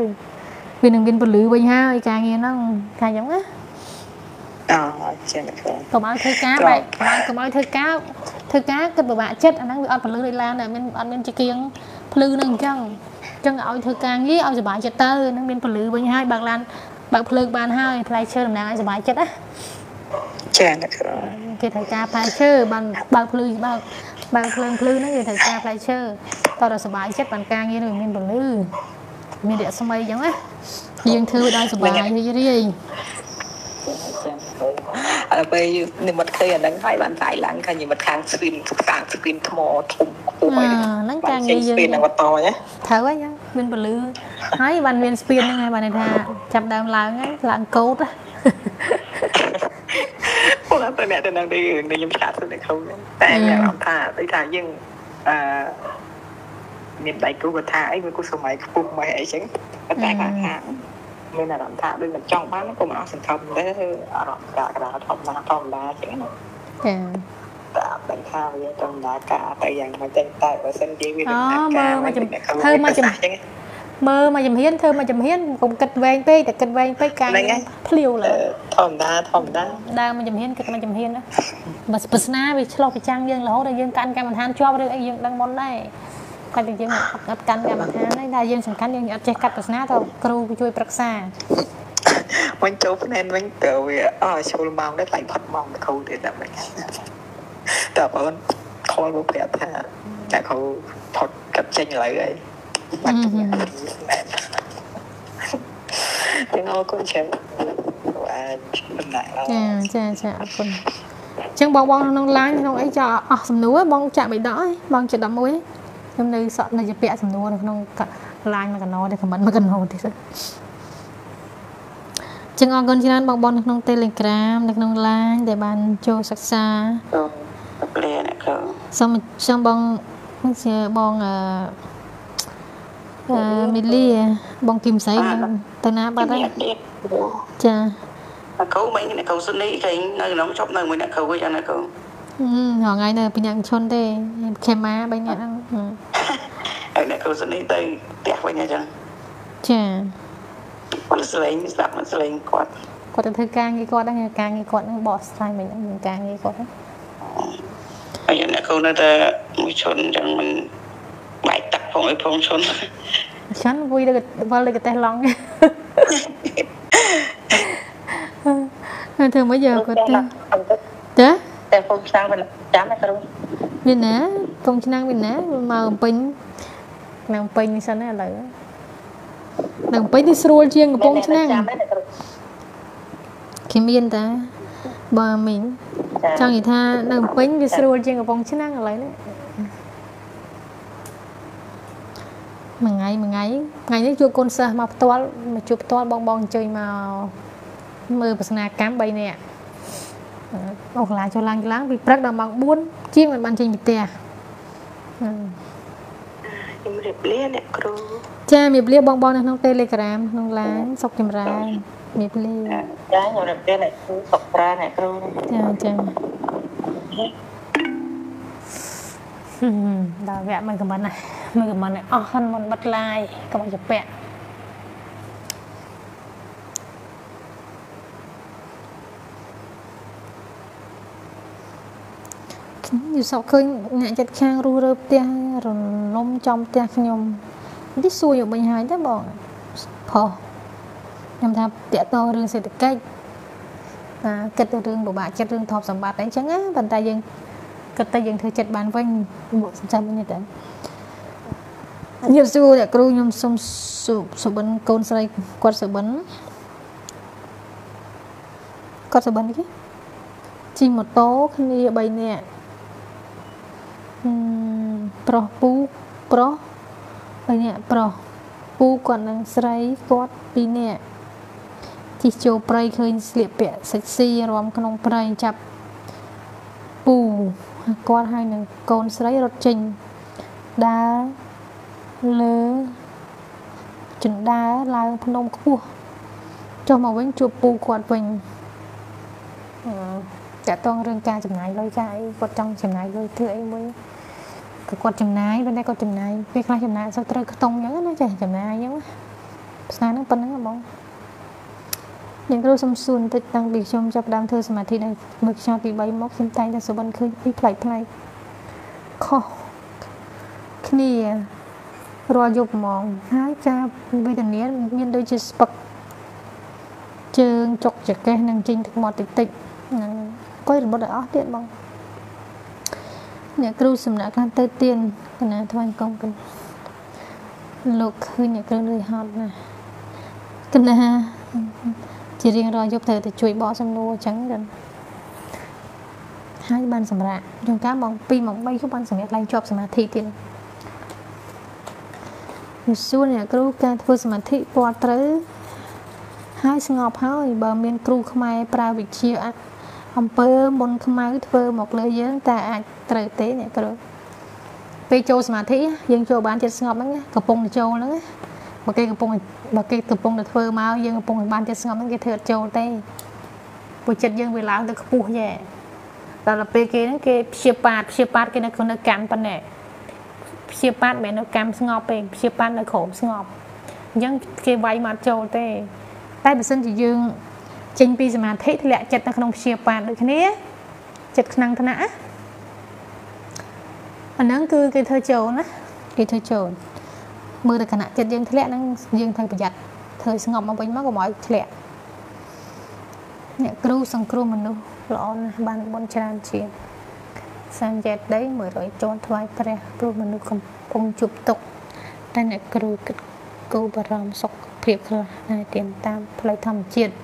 Speaker 2: វានឹងមានពលឺវិញហើយការងារហ្នឹងថាអញ្ចឹងណា
Speaker 8: អូចឹង
Speaker 2: កុំឲ្យធ្វើការបែបកុំឲ្យធ្វើការធ្វើការគិតពិបាកចិត្តអាហ្នឹងវាអត់ពលឺដូចឡានតែមានអត់មានជាគៀងភ្លឺហ្នឹងអញ្ចឹងអញ្ចឹងឲ្យធ្វើការងារឲ្យសុបាយចិត្តទៅហ្នឹងមានពលឺវិញហើយបើកឡានបើកភ្លើងបានហើយផ្លែឈើតំណាងឲ្យសុបាយចិត្តណា
Speaker 8: ចា
Speaker 2: គេត្រូវការផ្លែឈើបានបើកភ្លឺបើក បើកភ្លើងភ្លឺហ្នឹងគេត្រូវការផ្លែឈើតោះដល់សុបាយចិត្តបានការងារនឹងមានពលឺមានរស្មីអញ្ចឹងណាយើងធ្វើដោយសុបាយរីករាយ
Speaker 8: អើពេលនិមិត្តឃើញអាហ្នឹងហើយបានចាយឡើងឃើញនិមិត្តខាងស្គ្រីនខាងស្គ្រីនថ្មធំខ្ពស់ហើយ
Speaker 2: ហ្នឹងការងារយើងស្ពា
Speaker 8: នហ្នឹងបន្តណា
Speaker 2: ត្រូវហើយមានពលឺហើយបានមានស្ពានហ្នឹងហើយបានថាចាប់ដើមឡើងហើយឡើងកោត
Speaker 8: ពួកតែអ្នកទៅនឹងនេះខ្ញុំឆ្លាតទៅអ្នកគ្រូតែមានអារម្មណ៍ថាដូចថាយើងអឺមានដៃគូគាត់ថាអីវាគូសម័យខ្ពស់ម៉េះអីចឹងតែខាងខាងមានអារម្មណ៍ថាដូចមិនចង់បានក៏មិនអស់សង្ឃឹមដែរអារម្មណ៍កាកដាធម្មតាធម្មតាចឹងណាចាតែថាវាដំណើរការតែយ៉ាងម៉េចទៅតែបើសិនជាវាដំណើរការ
Speaker 2: អូមើលមកជំធ្វើមកជំ
Speaker 8: ចឹង
Speaker 2: មើលមកជំហានធ្វើមកជំហានកុំគិតវែងពេកតែគិតវែងពេកកាយ
Speaker 8: ហ្នឹងហើយ
Speaker 2: ភ្លាវលើ
Speaker 8: ធម្មតាធម្មតា
Speaker 2: ដើរមកជំហានគិតមកជំហានណាបើប្រស្នាវាឆ្លោះប្រចាំងយើងរហូតដល់យើងកាន់កម្មដ្ឋានជាប់ឬអីយើងដឹងមុនដែរគាត់តែយើងអត់កាន់កម្មដ្ឋានទេតែយើងសំខាន់យើងអត់ចេះកាត់ប្រស្នាទៅគ្រូជួយប្រឹក្សា
Speaker 8: វិញចូលភ្នែនវិញទៅវាអស់ចូលម៉ោងដែរខ្លាញ់ផុតម៉ោងទៅគ្រូទៀតតែមិនតែបងខលមកប្រាប់ថាតែគ្រូផុតកាត់ចេញឥឡូវហើយបាត់ជំនាញ ទាំងអរគុណច្រើនអាចដំណើរឡើយ
Speaker 2: ចាចាចាអរគុណអញ្ចឹងបងបងក្នុង line ក្នុងអីចាអស់សំណួរបងចាក់បៃដកឯងបងចិត្ត11ខ្ញុំនៅសក់នៅជាពាក់សំណួរនៅក្នុង line មួយកណោទេ comment មួយកណោទេចឹងអរគុណច្រើនបងបងនៅក្នុង Telegram នៅក្នុង line ដែលបានចូលសិក្សា
Speaker 7: ទៅក្លែអ្នកគ្រូ
Speaker 2: សូមសូមបងមិនជាបងអឺ អឺមីលីបងគឹមស្រីទៅណាបាត់ហើយ
Speaker 7: ទៀត
Speaker 2: ចា
Speaker 7: អ្នកគ្រូមិនអ្នកគ្រូសុនីគេនៅក្នុងជប់នៅមួយអ្នកគ្រូវិញអាអ្នកគ្រូ
Speaker 2: ហឹមរងថ្ងៃនៅពីញ៉ាំឈុនទេខេម៉ា3នាក់ហ្នឹងហឹម
Speaker 7: ហើយអ្នកគ្រូសុនីទៅផ្ទះវិញអញ្ចឹង
Speaker 2: ចា
Speaker 7: គាត់ស្លេងស្ដាប់មិនស្លេងគាត់
Speaker 2: គាត់ទៅធ្វើការងារគាត់ហ្នឹងការងារគាត់ហ្នឹងបកស្រាយមិញហ្នឹងការងារគាត់ហ្នឹង
Speaker 7: ហើយអ្នកគ្រូនៅតែមួយឈុនអញ្ចឹងមិនបែកទឹក ផងអីផងឈុន
Speaker 2: ចាន់វុយទៅវល់ទៅកតេះឡង់ហើយធ្វើមកយកគាត់ទៅតើ
Speaker 1: តែពុំឆ្នាំមិនចាំណាគ្រូ
Speaker 2: វាណាកងឆ្នាំងវាណាមកអំពេញនៅអំពេញនេះសិនណាឥឡូវនៅអំពេញនេះស្រួលជាងកំពង់ឆ្នាំង
Speaker 1: ចាំណាគ្រូ
Speaker 2: គេ មានតាបើមីងចង់និយាយថានៅអំពេញវាស្រួលជាងកំពង់ឆ្នាំងឥឡូវនេះមួយថ្ងៃមួយថ្ងៃថ្ងៃនេះជួបកូនសិស្សមកផ្ទាល់មកជួបផ្ទាល់បងបងអញ្ជើញមកមើលប្រសនាកម្ម3នាក់អូកន្លងចូលឡើងឡើងពីព្រឹកដល់ម៉ោង4ជាងមិនបានចេញពីផ្ទះហឹម
Speaker 8: ខ្ញុំរៀបលាអ្នកគ្រូ
Speaker 2: ចាមៀបលាបងបងនៅក្នុង Telegram ក្នុង LINE សុកចម្រើនមៀបលា
Speaker 1: ចាខ្ញុំរៀបរៀនអ្នកគ្រូសុកប្រាអ្នកគ្រូ
Speaker 2: ចាចាហឹម ដល់វគ្គមួយខមមិនណាមួយខមមិនអស់ហ្នឹងមិនបិទ live កុំឲ្យជាពាក់ខ្ញុំយល់សោកឃើញអ្នកចិត្តខាងរស់រើផ្ទះរលំចំផ្ទះខ្ញុំនេះសួរយកមិញហើយទេបងផុសខ្ញុំថាតាក់តងរឿងសេដ្ឋកិច្ចណាគិតទៅរឿងពិបាកចិត្តរឿងទ្រព្យសម្បត្តិអីចឹងណាប៉ុន្តែយើង គិតទៅយើងធ្វើចិត្តបានវិញមកសំខាន់នេះទៅខ្ញុំសួរអ្នកគ្រូខ្ញុំសុំសុសុបិនកូនស្រីគាត់សុបិនគាត់សុបិនគេជិះម៉ូតូគ្នា3នាក់ហឹមប្រុសពូប្រុស3នាក់ប្រុសពូគាត់នឹងស្រីគាត់2នាក់ជិះចូលព្រៃឃើញស្លៀកពាក់សិចស៊ីរំក្នុងព្រៃចាប់ពូ គាត់ហើយនឹងកូនស្រីរត់ចេញដើរលើចណ្ដើរឡើងភ្នំខ្ពស់ចុះមកវិញជួបពូគាត់វិញអឺតាក់ទងរឿងការចំណាយលុយចាអីគាត់ចង់ចំណាយលុយធ្វើអីមួយក៏គាត់ចំណាយប៉ុន្តែគាត់ចំណាយពេលខ្លះចំណាយអត់សូវត្រូវខ្ទង់អញ្ចឹងណាចាចំណាយអញ្ចឹងណាស្នាហ្នឹងប៉ុណ្្នឹងហ៎បង យើងគ្រូសំសួរបន្តិចតាំងពីខ្ញុំចាប់ផ្ដើមធ្វើសមាធិនៅមួយខ្យល់ទី3មកខ្ញុំតែងតែសុបិនឃើញពីផ្លែកផ្លែកខុសគ្នារាល់យប់ហ្មងហើយការវេទនាមានដូចជាស្ពឹកជើងចុកចកេះនឹងចេញទឹកមាត់តិចតិចហ្នឹងអង្គុយរបត់ឲ្យអស់ទៀតបងអ្នកគ្រូសំណាក់ខ្លះទៅទៀនកណាថ្វាយកងគិនលោកឃើញអ្នកគ្រូលុយហត់ណាស់កណា ជារៀងរាល់យប់ត្រូវតែជួយបកសំណួរអញ្ចឹងទៅហើយបានសម្រាប់យងកាលម៉ោង2ម៉ោង3ខ្ញុំបានសម្រាប់ឡើងជាប់សមាធិទៀតខ្ញុំសួរអ្នកគ្រូការធ្វើសមាធិពណ៌ត្រូវហើយស្ងប់ហើយបើមានគ្រូខ្មែរប្រើវិជ្ជាអំពើមុនខ្មៅធ្វើមកលើយើងតើអាចត្រូវទេអ្នកគ្រូពេលចូលសមាធិយើងចូលបានចិត្តស្ងប់ហ្នឹងកំពុងទៅចូលហ្នឹង បើគេកំពុងបើគេកំពុងទៅធ្វើមកយើងកំពុងបានចិត្តស្ងប់ហ្នឹងគេធ្វើអត់ចូលទេព្រោះចិត្តយើងវាឡើងទៅខ្ពស់យ៉ែដល់ពេលគេហ្នឹងគេព្យាបាទព្យាបាទគេនៅក្នុងកម្មប៉ុណ្ណេះព្យាបាទមិនមែននៅកម្មស្ងប់ទេព្យាបាទនៅក្រោមស្ងប់អញ្ចឹងគេវាយមកចូលទេ តែបើសិនជាយើងចេញពីសមាធិធ្លាក់ចិត្តនៅក្នុងព្យាបាទដូចគ្នាចិត្តខ្លាំងថ្នាក់អាហ្នឹងគឺគេធ្វើចូលណាគេធ្វើចូល មើលតែគណៈចិត្តយើងធ្លាក់ហ្នឹងយើងត្រូវប្រយ័ត្នធ្វើស្ងប់មកវិញមកកុំឲ្យធ្លាក់អ្នកគ្រូសង្គ្រោះមនុស្សល្អណាស់បានបុណ្យច្រើនជាងសានចេតដី100ជាន់ថ្វាយព្រះព្រោះមនុស្សកំពុងជប់ទុកតែអ្នកគ្រូគិតគូបារម្ភសុខភាពខ្លះហើយទៀមតាមផ្លូវធម្មជាតិ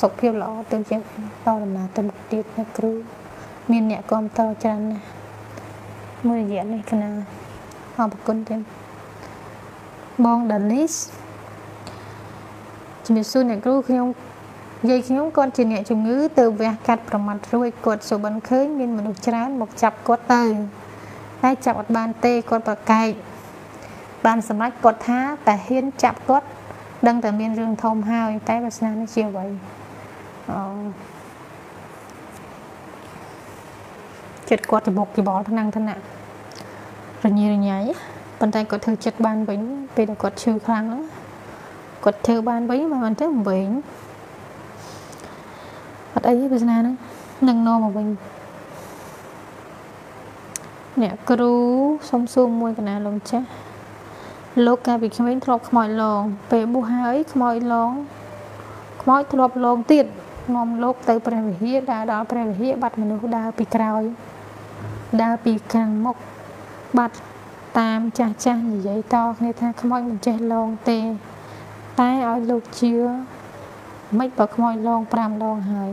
Speaker 2: សុខភាពល្អទៅជាតដំណើរទៅមុខទៀតអ្នកគ្រូមានអ្នកគ្រប់តច្រើនណាស់មួយរយៈនេះគណៈអរគុណទៀត បងដាលីសជំរាបសួរអ្នកគ្រូខ្ញុំយាយខ្ញុំគាត់ជាអ្នកជំងឺទៅវះកាត់ប្រមាត់រួចគាត់សុបិនឃើញមានមនុស្សច្រើនមកចាប់គាត់ទៅតែចាប់អត់បានទេគាត់ប្រកែកបានសម្រេចគាត់ថាតែហ៊ានចាប់គាត់ដឹងតែមានរឿងធំហើយតែវាសនានេះជាអ្វីអូចិត្តគាត់ច្បុកច្បល់ថ្នាំងថ្នាក់រញ៉េរញ៉ៃ ប៉ុន្តែគាត់ធ្វើចិត្តបានវិញពេលដែលគាត់ឈឺខ្លាំងហ្នឹងគាត់ធ្វើបានវិញមិនទៅវិញអត់អីទេវាសនាហ្នឹងនឹងនាំមកវិញអ្នកគ្រូសុំសួរមួយកណាលោកចាស់លោកកាលពីក្មេងធ្លាប់ខ្មោចលងពេលបួសហើយខ្មោចលងខ្មោចធ្លាប់លងទៀតនាំលោកទៅព្រះវិហារដើរដល់ព្រះវិហារបាត់មនុស្សដើរពីក្រោយដើរពីខាងមុខបាត់ តាមចាស់ចាស់និយាយតគ្នាថាខ្មោចមិនចេះលងទេ តែឲ្យលោកជឿមិនបើខ្មោចលង5ដងហើយ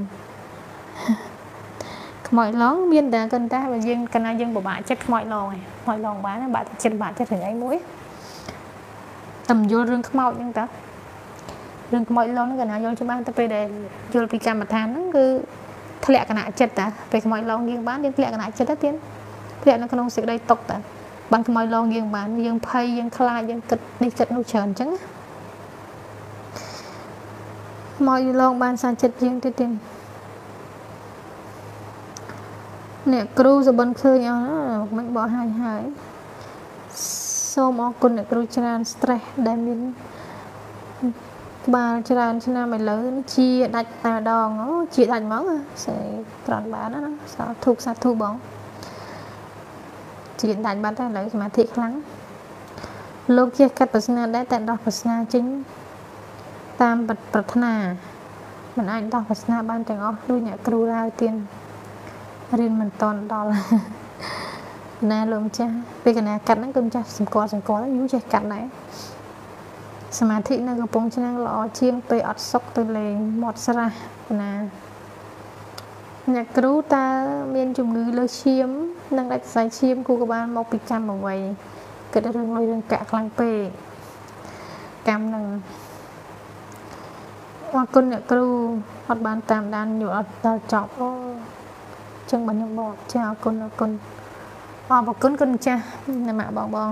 Speaker 2: ខ្មោចឡងមានតែកន្តាបើយើងកណាយើងពិបាកចិត្តខ្មោចឡងឯងខ្មោចឡងបានបាក់ចិត្តបាក់ចិត្តរឿងអីមួយតែយល់រឿងខ្មោចហ្នឹងតារឿងខ្មោចឡងហ្នឹងកណាយល់ច្បាស់ទៅពេលដែលយល់ពីកម្មដ្ឋានហ្នឹងគឺធ្លាក់គណៈចិត្តតាពេលខ្មោចឡងយើងបានយើងធ្លាក់គណៈចិត្តទៅទៀតធ្លាក់នៅក្នុងសេចក្តីຕົកតា បានខ្មោចឡងយើងបានយើងភ័យយើងខ្លាចយើងគិតនេះគិតនោះច្រើនអញ្ចឹងណាមកយូរឡងបានសាចិត្តជាងទៀតទៀតអ្នកគ្រូសបិនឃើញអស់មិនបោះហើយហើយសូមអរគុណអ្នកគ្រូច្រើន stress ដែលមានក្បាលច្រើនឆ្នាំឥឡូវជាដាច់តាដងអូជាដាច់ហ្មងស្អីត្រង់បានណាសាធុកសាធុបង ជាដាច់បាត់តែឥឡូវសមាធិខ្លាំងលោកជាកាត់ប្រស្នាដែរតែដោះប្រស្នាចេញតាមប្រាថ្នាមិនអាចដោះប្រស្នាបានទាំងអស់ដូចអ្នកគ្រូឡើយទៀតរៀនមិនតន់ដល់ណាលោកម្ចាស់ពេលកណាកាត់ហ្នឹងគឺម្ចាស់សម្គាល់សម្គាល់យូរចេះកាត់ដែរសមាធិនៅកំពង់ឆ្នាំងល្អជាងពេលអត់សុកទៅលេងមាត់ស្រះណា អ្នកគ្រូតើមានជំងឺលើឈាម និងដាច់សរសៃឈាមគូក្បាលមកពីកម្មអ្វីគិតរឿងលុយរឿងកាក់ខ្លាំងពេកកម្មនឹងអរគុណអ្នកគ្រូអត់បានតាមដានយល់អត់ដល់ចប់អូចឹងបងខ្ញុំបកចាអរគុណអរគុណអរគុណគុណចាស់អ្នកម៉ាក់បងបង